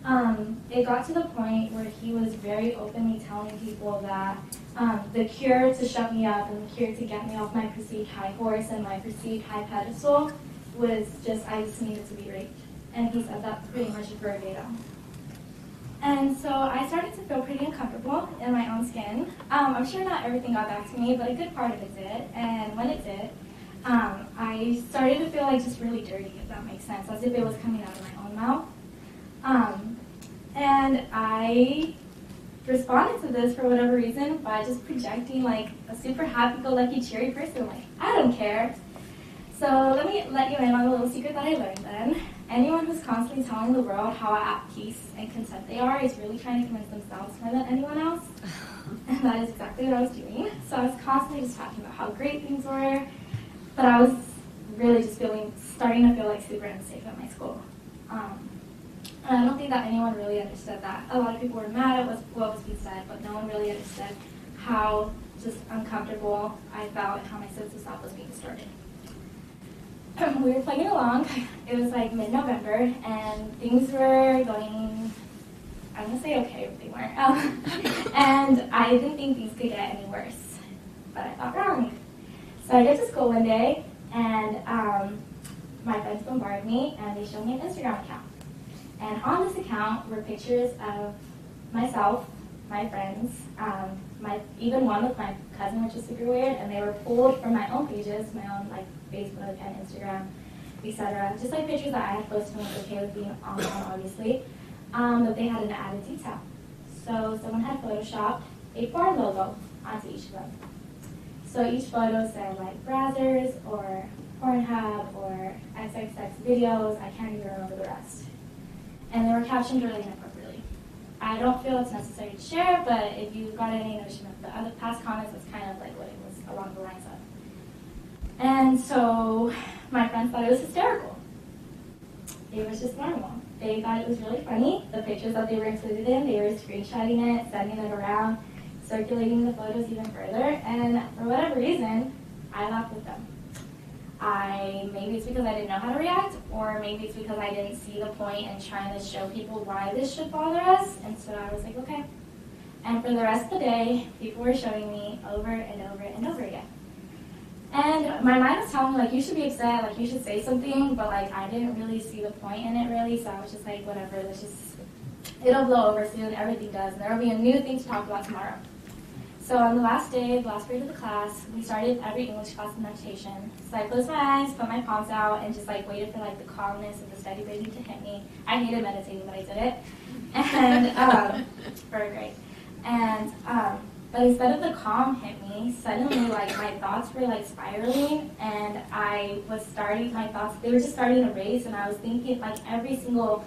Um, it got to the point where he was very openly telling people that um, the cure to shut me up and the cure to get me off my perceived high horse and my perceived high pedestal was just I just needed to be raped. And he said that pretty much verbatim. And so I started to feel pretty uncomfortable in my own skin. Um, I'm sure not everything got back to me, but a good part of it did. And when it did, um, I started to feel like just really dirty, if that makes sense, as if it was coming out of my own mouth. Um, and I responded to this for whatever reason by just projecting like a super happy-go-lucky, cheery person. Like I don't care. So let me let you in on a little secret that I learned then. Anyone who's constantly telling the world how at peace and content they are is really trying to convince themselves more than anyone else. <laughs> and that is exactly what I was doing. So I was constantly just talking about how great things were, but I was really just feeling, starting to feel like super unsafe at my school. Um, and I don't think that anyone really understood that. A lot of people were mad at what, was being said, but no one really understood how just uncomfortable I felt and how my sense of self was being distorted. <laughs> we were plugging along. It was like mid-November, and things were going. I'm gonna say okay, but they weren't. Um, <laughs> and I didn't think things could get any worse, but I thought wrong. So I get to school one day, and um, my friends bombard me, and they show me an Instagram account. And on this account were pictures of myself, my friends, um, my even one with my cousin, which is super weird, and they were pulled from my own pages, my own like Facebook and Instagram, etc. Just like pictures that I had posted and was okay with being on, obviously, um, but they had an added detail. So someone had photoshopped a porn logo onto each of them. So each photo said like Brazzers or Pornhub or XXX videos. I can't even remember the rest. And they were captioned really. I don't feel it's necessary to share, but if you've got any notion of the other past comments, it's kind of like what it was along the lines of. And so my friends thought it was hysterical. It was just normal. They thought it was really funny. The pictures that they were included in, they were screenshotting it, sending it around, circulating the photos even further. And for whatever reason, I laughed with them. I maybe it's because I didn't know how to react, or maybe it's because I didn't see the point in trying to show people why this should bother us. And so I was like, okay. And for the rest of the day, people were showing me over and over and over again. And my mind was telling me, like, you should be upset, like, you should say something, but, like, I didn't really see the point in it, really, so I was just like, whatever, let's just, it'll blow over soon, everything does, and there will be a new thing to talk about tomorrow. So on the last day, the last period of the class, we started every English class with meditation. So I closed my eyes, put my palms out, and just, like, waited for, like, the calmness and the steady breathing to hit me. I hated meditating, but I did it. And, <laughs> um, very great. And, um, but instead of the calm hit me, suddenly like my thoughts were like spiraling and I was starting my thoughts they were just starting to race and I was thinking like every single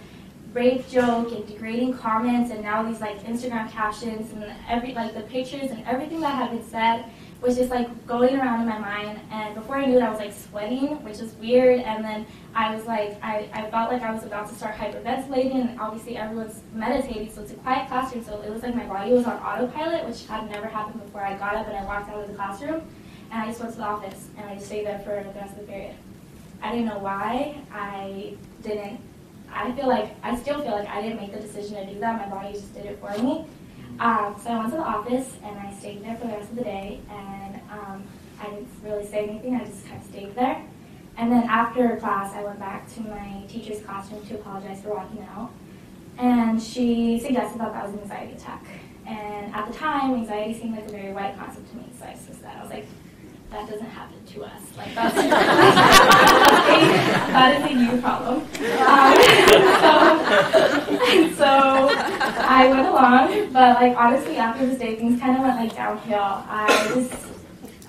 rape joke and degrading comments and now these like Instagram captions and every like the pictures and everything that had been said was just like going around in my mind and before I knew it I was like sweating, which is weird and then I was like I, I felt like I was about to start hyperventilating and obviously everyone's meditating so it's a quiet classroom so it was like my body was on autopilot which had never happened before I got up and I walked out of the classroom and I just went to the office and I just stayed there for the rest of the period. I didn't know why. I didn't I feel like I still feel like I didn't make the decision to do that. My body just did it for me. Um, so I went to the office and I stayed there for the rest of the day, and um, I didn't really say anything. I just kind of stayed there. And then after class, I went back to my teacher's classroom to apologize for walking out. And she suggested that that was an anxiety attack. And at the time, anxiety seemed like a very white concept to me, so I dismissed that. I was like, that doesn't happen to us. Like that's <laughs> that is a you problem. Um, <laughs> so, so I went along, but like honestly, after this day, things kind of went like downhill. I just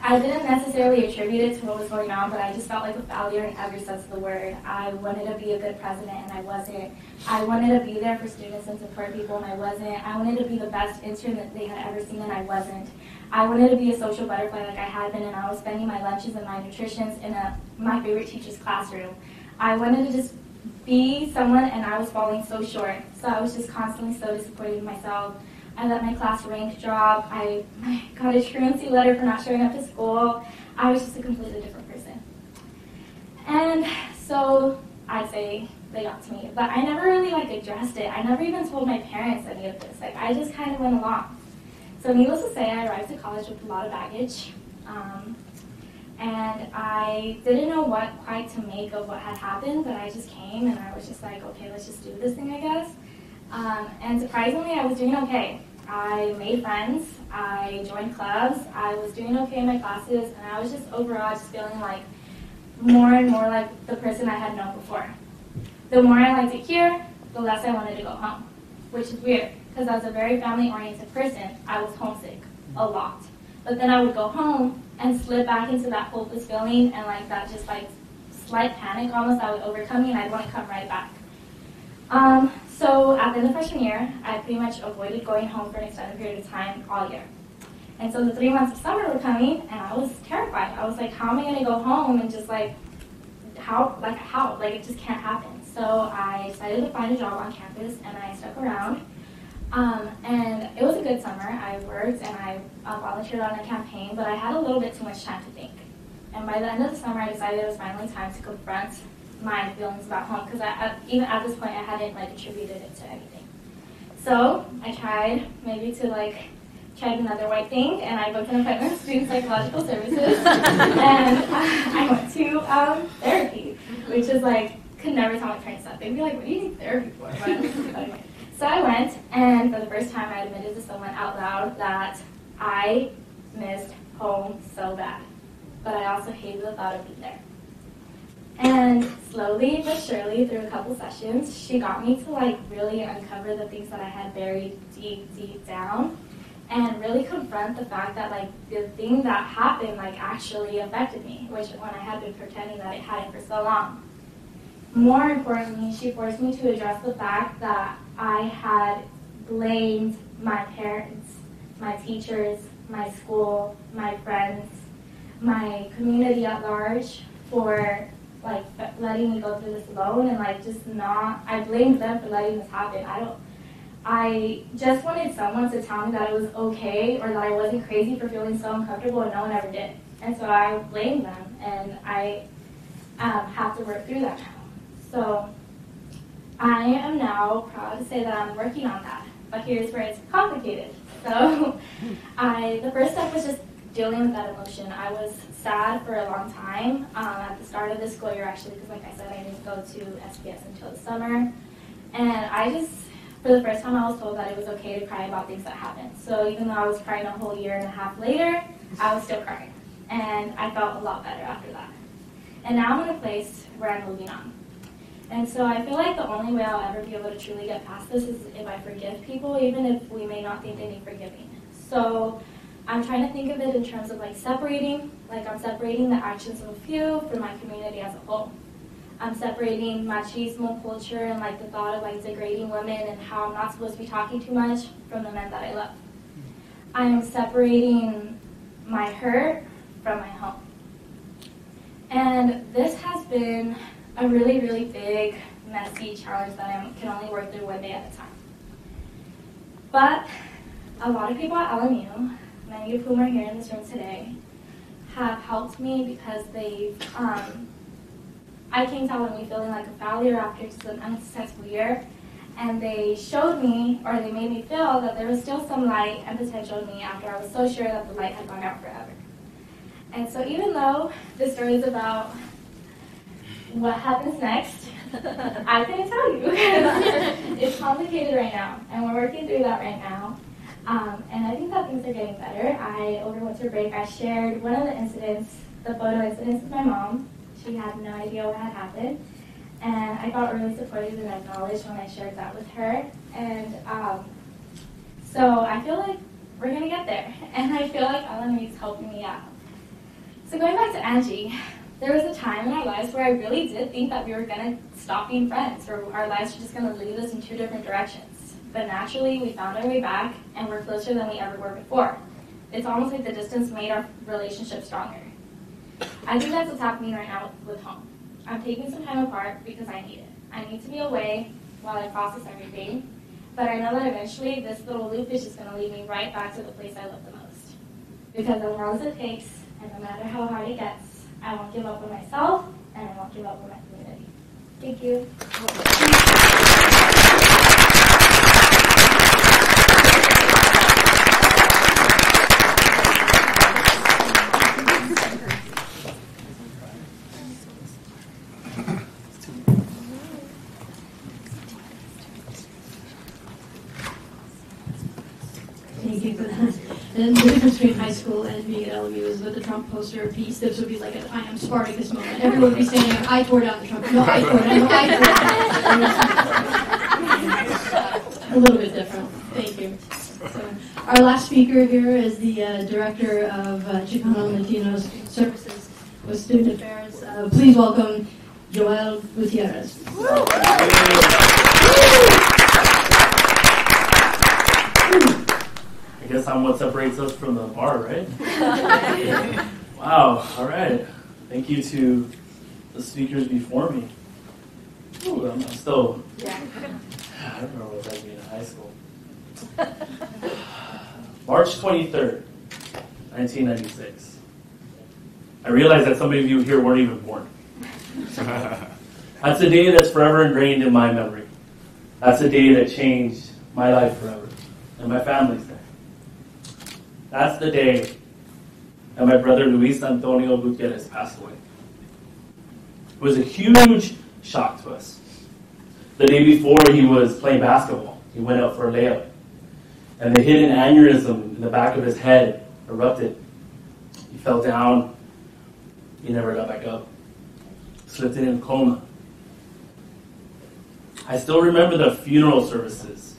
I didn't necessarily attribute it to what was going on, but I just felt like a failure in every sense of the word. I wanted to be a good president, and I wasn't. I wanted to be there for students and support people, and I wasn't. I wanted to be the best intern that they had ever seen, and I wasn't. I wanted to be a social butterfly like I had been, and I was spending my lunches and my nutritions in a, my favorite teacher's classroom. I wanted to just be someone, and I was falling so short. So I was just constantly so disappointed in myself. I let my class rank drop. I, I got a truancy letter for not showing up to school. I was just a completely different person. And so I'd say they got to me, but I never really like addressed it. I never even told my parents any of this. Like I just kind of went along. So needless to say, I arrived to college with a lot of baggage. Um, and I didn't know what quite to make of what had happened, but I just came and I was just like, okay, let's just do this thing, I guess. Um, and surprisingly, I was doing okay. I made friends, I joined clubs, I was doing okay in my classes, and I was just overall just feeling like more and more like the person I had known before. The more I liked it here, the less I wanted to go home, which is weird because I was a very family-oriented person, I was homesick a lot. But then I would go home and slip back into that hopeless feeling and like that just like slight panic almost that would overcome me and I'd want to come right back. Um, so at the end of freshman year, I pretty much avoided going home for an extended period of time all year. And so the three months of summer were coming and I was terrified. I was like, how am I gonna go home and just like how like how? Like it just can't happen. So I decided to find a job on campus and I stuck around um, and it was a good summer. I worked and I uh, volunteered on a campaign, but I had a little bit too much time to think. And by the end of the summer, I decided it was finally time to confront my feelings about home because even at this point, I hadn't like attributed it to anything. So I tried maybe to like tried another white thing, and I booked an appointment with Student Psychological Services, <laughs> and I went to um, therapy, which is like could never tell my parents that. They'd be like, "What do you need therapy for?" But anyway. So I went, and for the first time, I admitted to someone out loud that I missed home so bad. But I also hated the thought of being there. And slowly but surely, through a couple sessions, she got me to like really uncover the things that I had buried deep, deep down, and really confront the fact that like the thing that happened like actually affected me, which when I had been pretending that it hadn't for so long. More importantly, she forced me to address the fact that I had blamed my parents, my teachers, my school, my friends, my community at large for like letting me go through this alone and like just not I blamed them for letting this happen. I don't I just wanted someone to tell me that it was okay or that I wasn't crazy for feeling so uncomfortable and no one ever did. And so I blamed them and I um, have to work through that now. So I am now proud to say that I'm working on that. but here's where it's complicated. <laughs> So, I the first step was just dealing with that emotion. I was sad for a long time um, at the start of the school year, actually, because like I said, I didn't go to SPS until the summer, and I just for the first time, I was told that it was okay to cry about things that happened. So even though I was crying a whole year and a half later, I was still crying. And I felt a lot better after that. And now I'm in a place where I'm moving on. And so I feel like the only way I'll ever be able to truly get past this is if I forgive people, even if we may not think they need forgiving. So I'm trying to think of it in terms of like separating, like I'm separating the actions of a few from my community as a whole. I'm separating machismo culture and like the thought of like degrading women and how I'm not supposed to be talking too much from the men that I love. I am separating my hurt from my home. And this has been a really, really big, messy challenge that I can only work through one day at a time. But a lot of people at LMU, many of whom are here in this room today, have helped me because they've um, I came to LMU feeling like a failure after just an unsuccessful year, and they showed me, or they made me feel that there was still some light and potential in me after I was so sure that the light had gone out forever. And so even though this story is about what happens next, <laughs> I couldn't tell you. <laughs> it's complicated right now, and we're working through that right now. Um, and I think that things are getting better. I, over winter break, I shared one of the incidents, the photo incidents with my mom, she had no idea what had happened. And I felt really supported and acknowledged when I shared that with her. And um, so I feel like we're going to get there. <laughs> And I feel like LMU is helping me out. So going back to Angie, there was a time in our lives where I really did think that we were going to stop being friends, or our lives were just going to lead us in two different directions. But naturally, we found our way back, and we're closer than we ever were before. It's almost like the distance made our relationship stronger. I think that's what's happening right now with home. I'm taking some time apart because I need it. I need to be away while I process everything. But I know that eventually this little loop is just going to lead me right back to the place I love the most. Because as long as it takes, and no matter how hard it gets, I won't give up on myself, and I won't give up on my community. Thank you. Thank you for that. And the difference between high school and being at LMU is that the Trump poster piece, this would be like I am Spartacus moment. Everyone would be saying, I tore down the Trump. No, I tore down. No, I tore down. a little bit different. Thank you. So, our last speaker here is the uh, director of uh, Chicano Latino Services with Student Affairs. Uh, please welcome Joel Gutierrez. Guess I'm what separates us from the bar, right? <laughs> wow, all right. Thank you to the speakers before me. Ooh, I'm, I'm still, I don't remember what that mean in high school. <sighs> March 23rd, 1996. I realize that some of you here weren't even born. <laughs> That's a day that's forever ingrained in my memory. That's a day that changed my life forever and my family's day. That's the day that my brother Luis Antonio Gutierrez passed away. It was a huge shock to us. The day before, he was playing basketball. He went out for a layup. And the hidden aneurysm in the back of his head erupted. He fell down. He never got back up. Slipped in a coma. I still remember the funeral services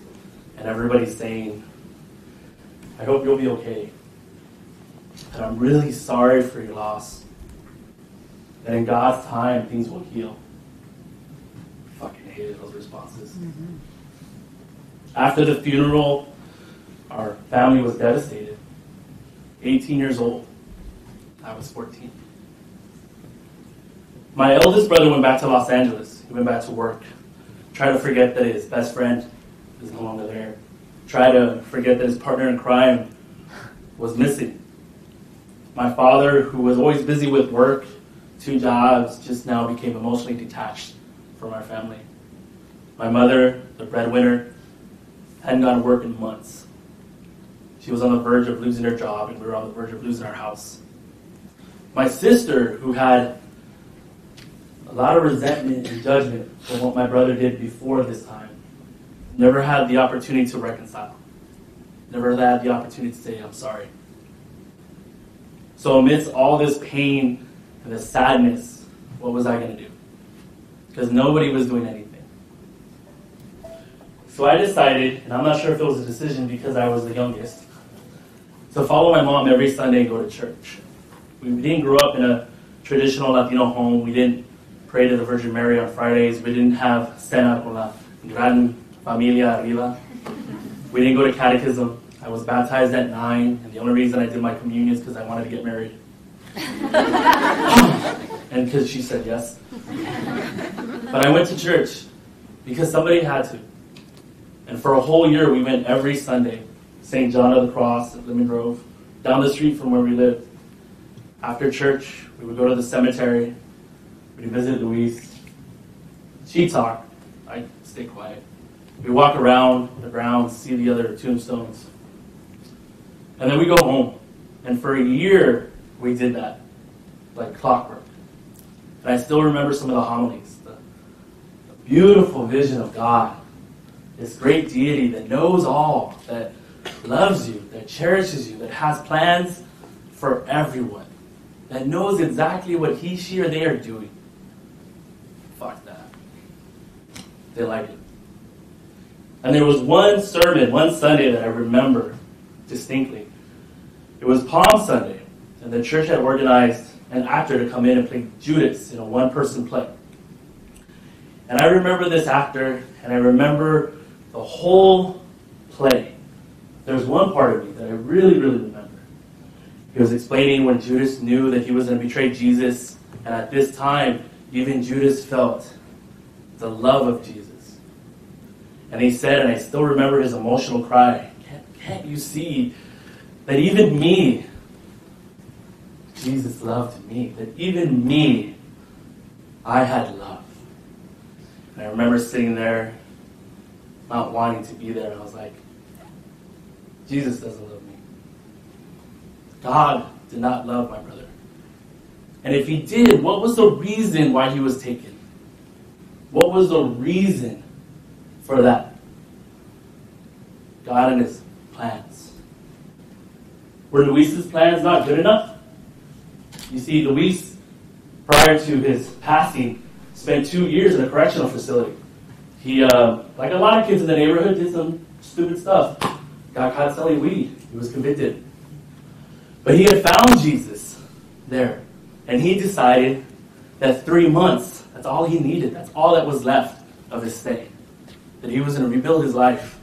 and everybody saying, I hope you'll be okay. And I'm really sorry for your loss. And in God's time, things will heal. I Fucking hated those responses. Mm-hmm. After the funeral, our family was devastated. 18 years old. I was 14. My eldest brother went back to Los Angeles. He went back to work. Tried to forget that his best friend is no longer there. Tried to forget that his partner in crime was missing. My father, who was always busy with work, two jobs, just now became emotionally detached from our family. My mother, the breadwinner, hadn't gone to work in months. She was on the verge of losing her job, and we were on the verge of losing our house. My sister, who had a lot of resentment and judgment for what my brother did before this time, never had the opportunity to reconcile. Never had the opportunity to say, I'm sorry. So, amidst all this pain and this sadness, what was I going to do? Because nobody was doing anything. So I decided, and I'm not sure if it was a decision because I was the youngest, to follow my mom every Sunday and go to church. We didn't grow up in a traditional Latino home. We didn't pray to the Virgin Mary on Fridays. We didn't have cena con la gran familia arriba. We didn't go to catechism. I was baptized at nine, and the only reason I did my communion is because I wanted to get married. <laughs> and because she said yes. But I went to church because somebody had to. And for a whole year, we went every Sunday. St. John of the Cross at Lemon Grove, down the street from where we lived. After church, we would go to the cemetery. We'd visit Luis. She'd talk. I'd stay quiet. We walk around the grounds, see the other tombstones. And then we go home. And for a year, we did that, like clockwork. And I still remember some of the homilies, the, the beautiful vision of God, this great deity that knows all, that loves you, that cherishes you, that has plans for everyone, that knows exactly what he, she, or they are doing. Fuck that. They like it. And there was one sermon, one Sunday that I remember distinctly. It was Palm Sunday, and the church had organized an actor to come in and play Judas in a one person play. And I remember this actor, and I remember the whole play. There's one part of me that I really, really remember. He was explaining when Judas knew that he was going to betray Jesus, and at this time, even Judas felt the love of Jesus. And he said, and I still remember his emotional cry Can't, can't you see that even me, Jesus loved me, that even me, I had love. And I remember sitting there, not wanting to be there, and I was like, Jesus doesn't love me. God did not love my brother. And if he did, what was the reason why he was taken? What was the reason for that? God and his plans. Were Luis's plans not good enough? You see, Luis, prior to his passing, spent two years in a correctional facility. He, uh, like a lot of kids in the neighborhood, did some stupid stuff. Got caught selling weed. He was convicted. But he had found Jesus there. And he decided that three months, that's all he needed. That's all that was left of his stay. That he was going to rebuild his life.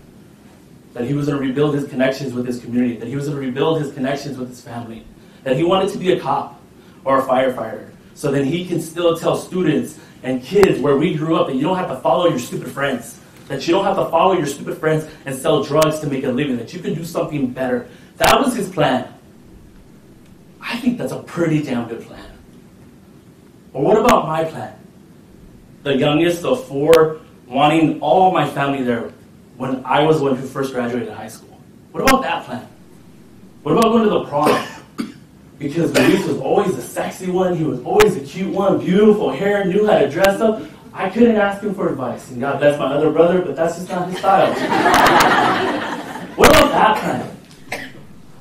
That he was going to rebuild his connections with his community. That he was going to rebuild his connections with his family. That he wanted to be a cop or a firefighter. So that he can still tell students and kids where we grew up that you don't have to follow your stupid friends. That you don't have to follow your stupid friends and sell drugs to make a living. That you can do something better. That was his plan. I think that's a pretty damn good plan. But what about my plan? The youngest of four, wanting all my family there when I was the one who first graduated high school. What about that plan? What about going to the prom? Because Luis was always the sexy one, he was always the cute one, beautiful hair, knew how to dress up. I couldn't ask him for advice. And God bless my other brother, but that's just not his style. <laughs> what about that plan?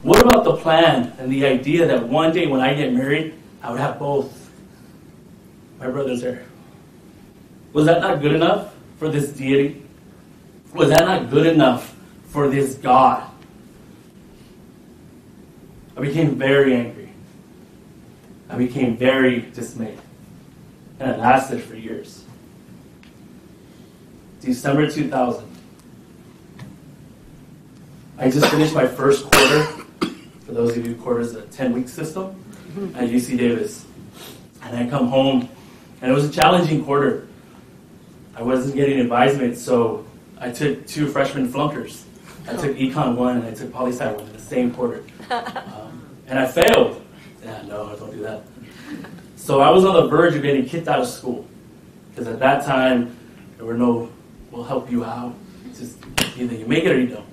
What about the plan and the idea that one day when I get married, I would have both my brothers there? Was that not good enough for this deity? Was that not good enough for this God? I became very angry. I became very dismayed. And it lasted for years. December 2000. I just finished my first quarter. For those of you, quarter is a 10 week system at UC Davis. And I come home, and it was a challenging quarter. I wasn't getting advisement, so I took two freshman flunkers. I took Econ 1 and I took Poli Sci 1 in the same quarter. Um, and I failed. Yeah, no, don't do that. So I was on the verge of getting kicked out of school. Because at that time, there were no, we'll help you out It's just either you make it or you don't.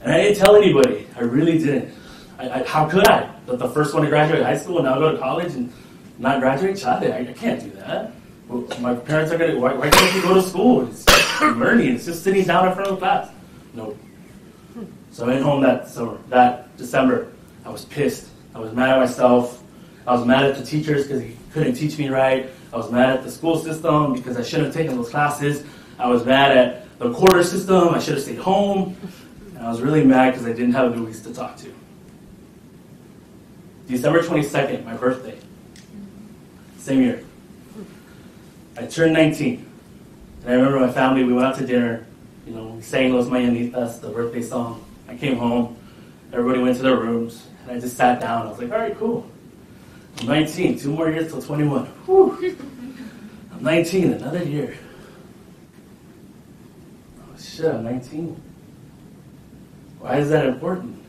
And I didn't tell anybody. I really didn't. I, I, how could I? The, the first one to graduate high school and now go to college and not graduate? Child, I, I can't do that. Well, my parents are gonna. Why, why can't you go to school? It's <coughs> learning. It's just sitting down in front of the class. No. So I went home that summer, that December. I was pissed. I was mad at myself. I was mad at the teachers because he couldn't teach me right. I was mad at the school system because I shouldn't have taken those classes. I was mad at the quarter system. I should have stayed home. And I was really mad because I didn't have Luis to talk to. December 22nd, my birthday. Same year. I turned 19. And I remember my family, we went out to dinner. You know, sang Los Mañanitas, the birthday song. I came home. Everybody went to their rooms. And I just sat down. I was like, all right, cool. I'm 19, two more years till 21. Whew. I'm 19, another year. Oh shit, I'm 19. Why is that important?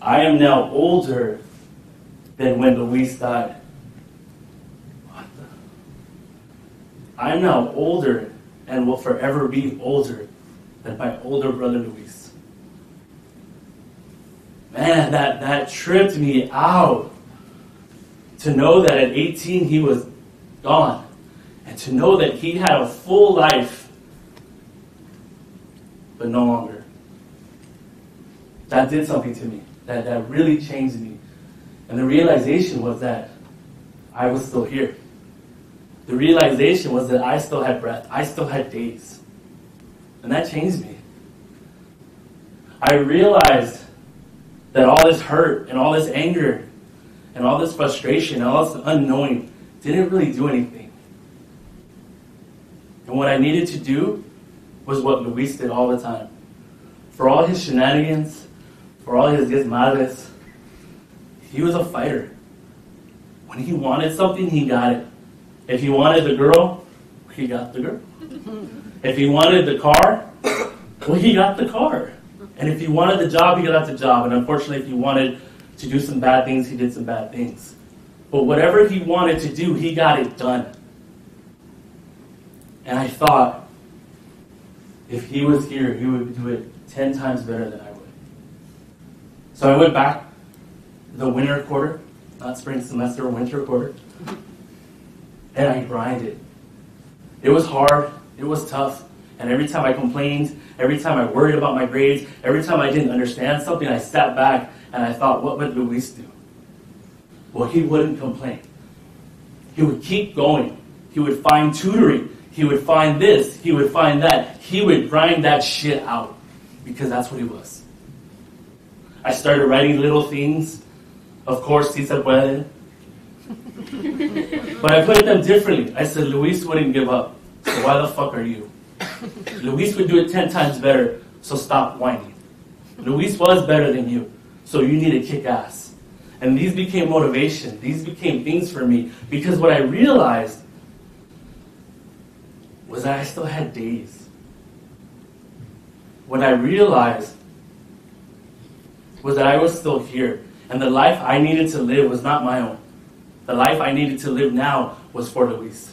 I am now older than when Luis died. What the? I'm now older and will forever be older than my older brother Luis. Man, that, that tripped me out. To know that at 18 he was gone. And to know that he had a full life, but no longer. That did something to me. That, that really changed me. And the realization was that I was still here. The realization was that I still had breath. I still had days. And that changed me. I realized that all this hurt and all this anger and all this frustration and all this unknowing didn't really do anything. And what I needed to do was what Luis did all the time. For all his shenanigans, for all his desmadres, he was a fighter. When he wanted something, he got it. If he wanted the girl, he got the girl. If he wanted the car, well, he got the car. And if he wanted the job, he got the job. And unfortunately, if he wanted to do some bad things, he did some bad things. But whatever he wanted to do, he got it done. And I thought, if he was here, he would do it 10 times better than I would. So I went back the winter quarter, not spring semester, winter quarter, and I grinded. It was hard, it was tough, and every time I complained, every time I worried about my grades, every time I didn't understand something, I sat back and I thought, what would Luis do? Well, he wouldn't complain. He would keep going. He would find tutoring. He would find this. He would find that. He would grind that shit out because that's what he was. I started writing little things. Of course, si se puede. But I put it them differently. I said, Luis wouldn't give up. So why the fuck are you? Luis would do it 10 times better, so stop whining. Luis was better than you, so you need to kick ass. And these became motivation. These became things for me because what I realized was that I still had days. What I realized was that I was still here. And the life I needed to live was not my own. The life I needed to live now was for Luis.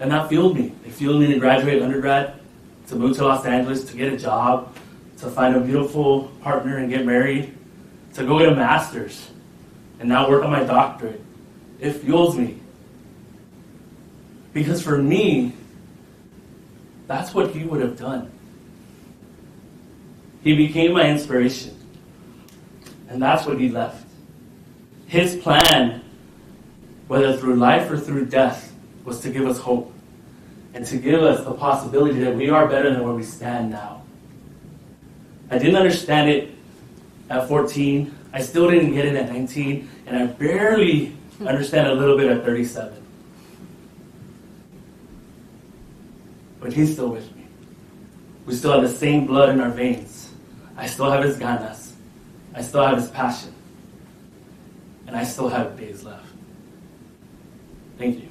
And that fueled me. It fueled me to graduate undergrad, to move to Los Angeles, to get a job, to find a beautiful partner and get married, to go get a master's, and now work on my doctorate. It fuels me. Because for me, that's what he would have done. He became my inspiration. And that's what he left. His plan, whether through life or through death, was to give us hope and to give us the possibility that we are better than where we stand now. I didn't understand it at 14. I still didn't get it at 19. And I barely understand a little bit at 37. But he's still with me. We still have the same blood in our veins. I still have his ganas. I still have his passion and I still have days left. Thank you.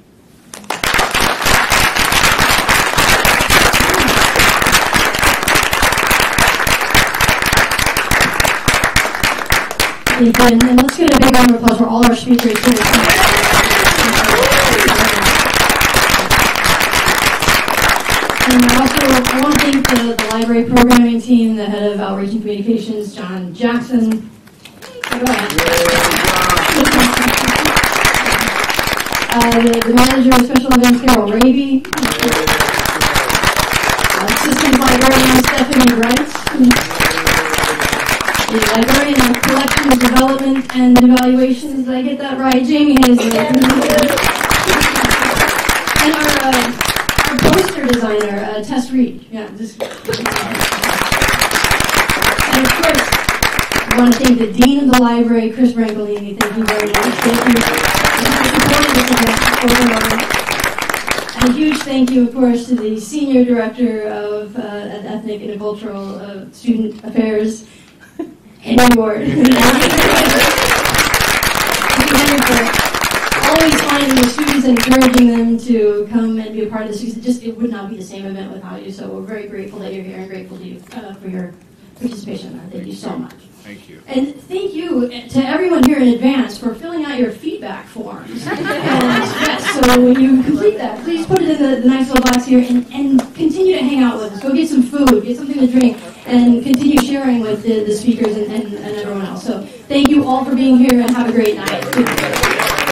And, and let's get a big round of applause for all our speakers here. And I also I want to thank the, the library programming team, the head of outreach and communications, John Jackson. Go ahead. Uh, the, manager of special events, Carol Raby. Uh, Assistant librarian, Stephanie Wright. The librarian of collections development and evaluations, did I get that right? Jamie and our, uh, our poster designer, uh, Tess Reed. Yeah, just. And of course, I want to thank the Dean of the Library, Chris Brancolini. Thank you very much. Thank you for supporting this event over and over. A huge thank you, of course, to the Senior Director of uh, Ethnic and Cultural uh, Student Affairs, Henry Ward. <laughs> Always finding the students and encouraging them to come and be a part of this. Just it would not be the same event without you. So we're very grateful that you're here and grateful to you uh, for your participation. Thank you so much. Thank you. And thank you to everyone here in advance for filling out your feedback forms. <laughs> and yes, so when you complete that, please put it in the, the nice little box here and, and continue to hang out with us. Go get some food, get something to drink, and continue sharing with the, the speakers and, and, and everyone else. So thank you all for being here and have a great night.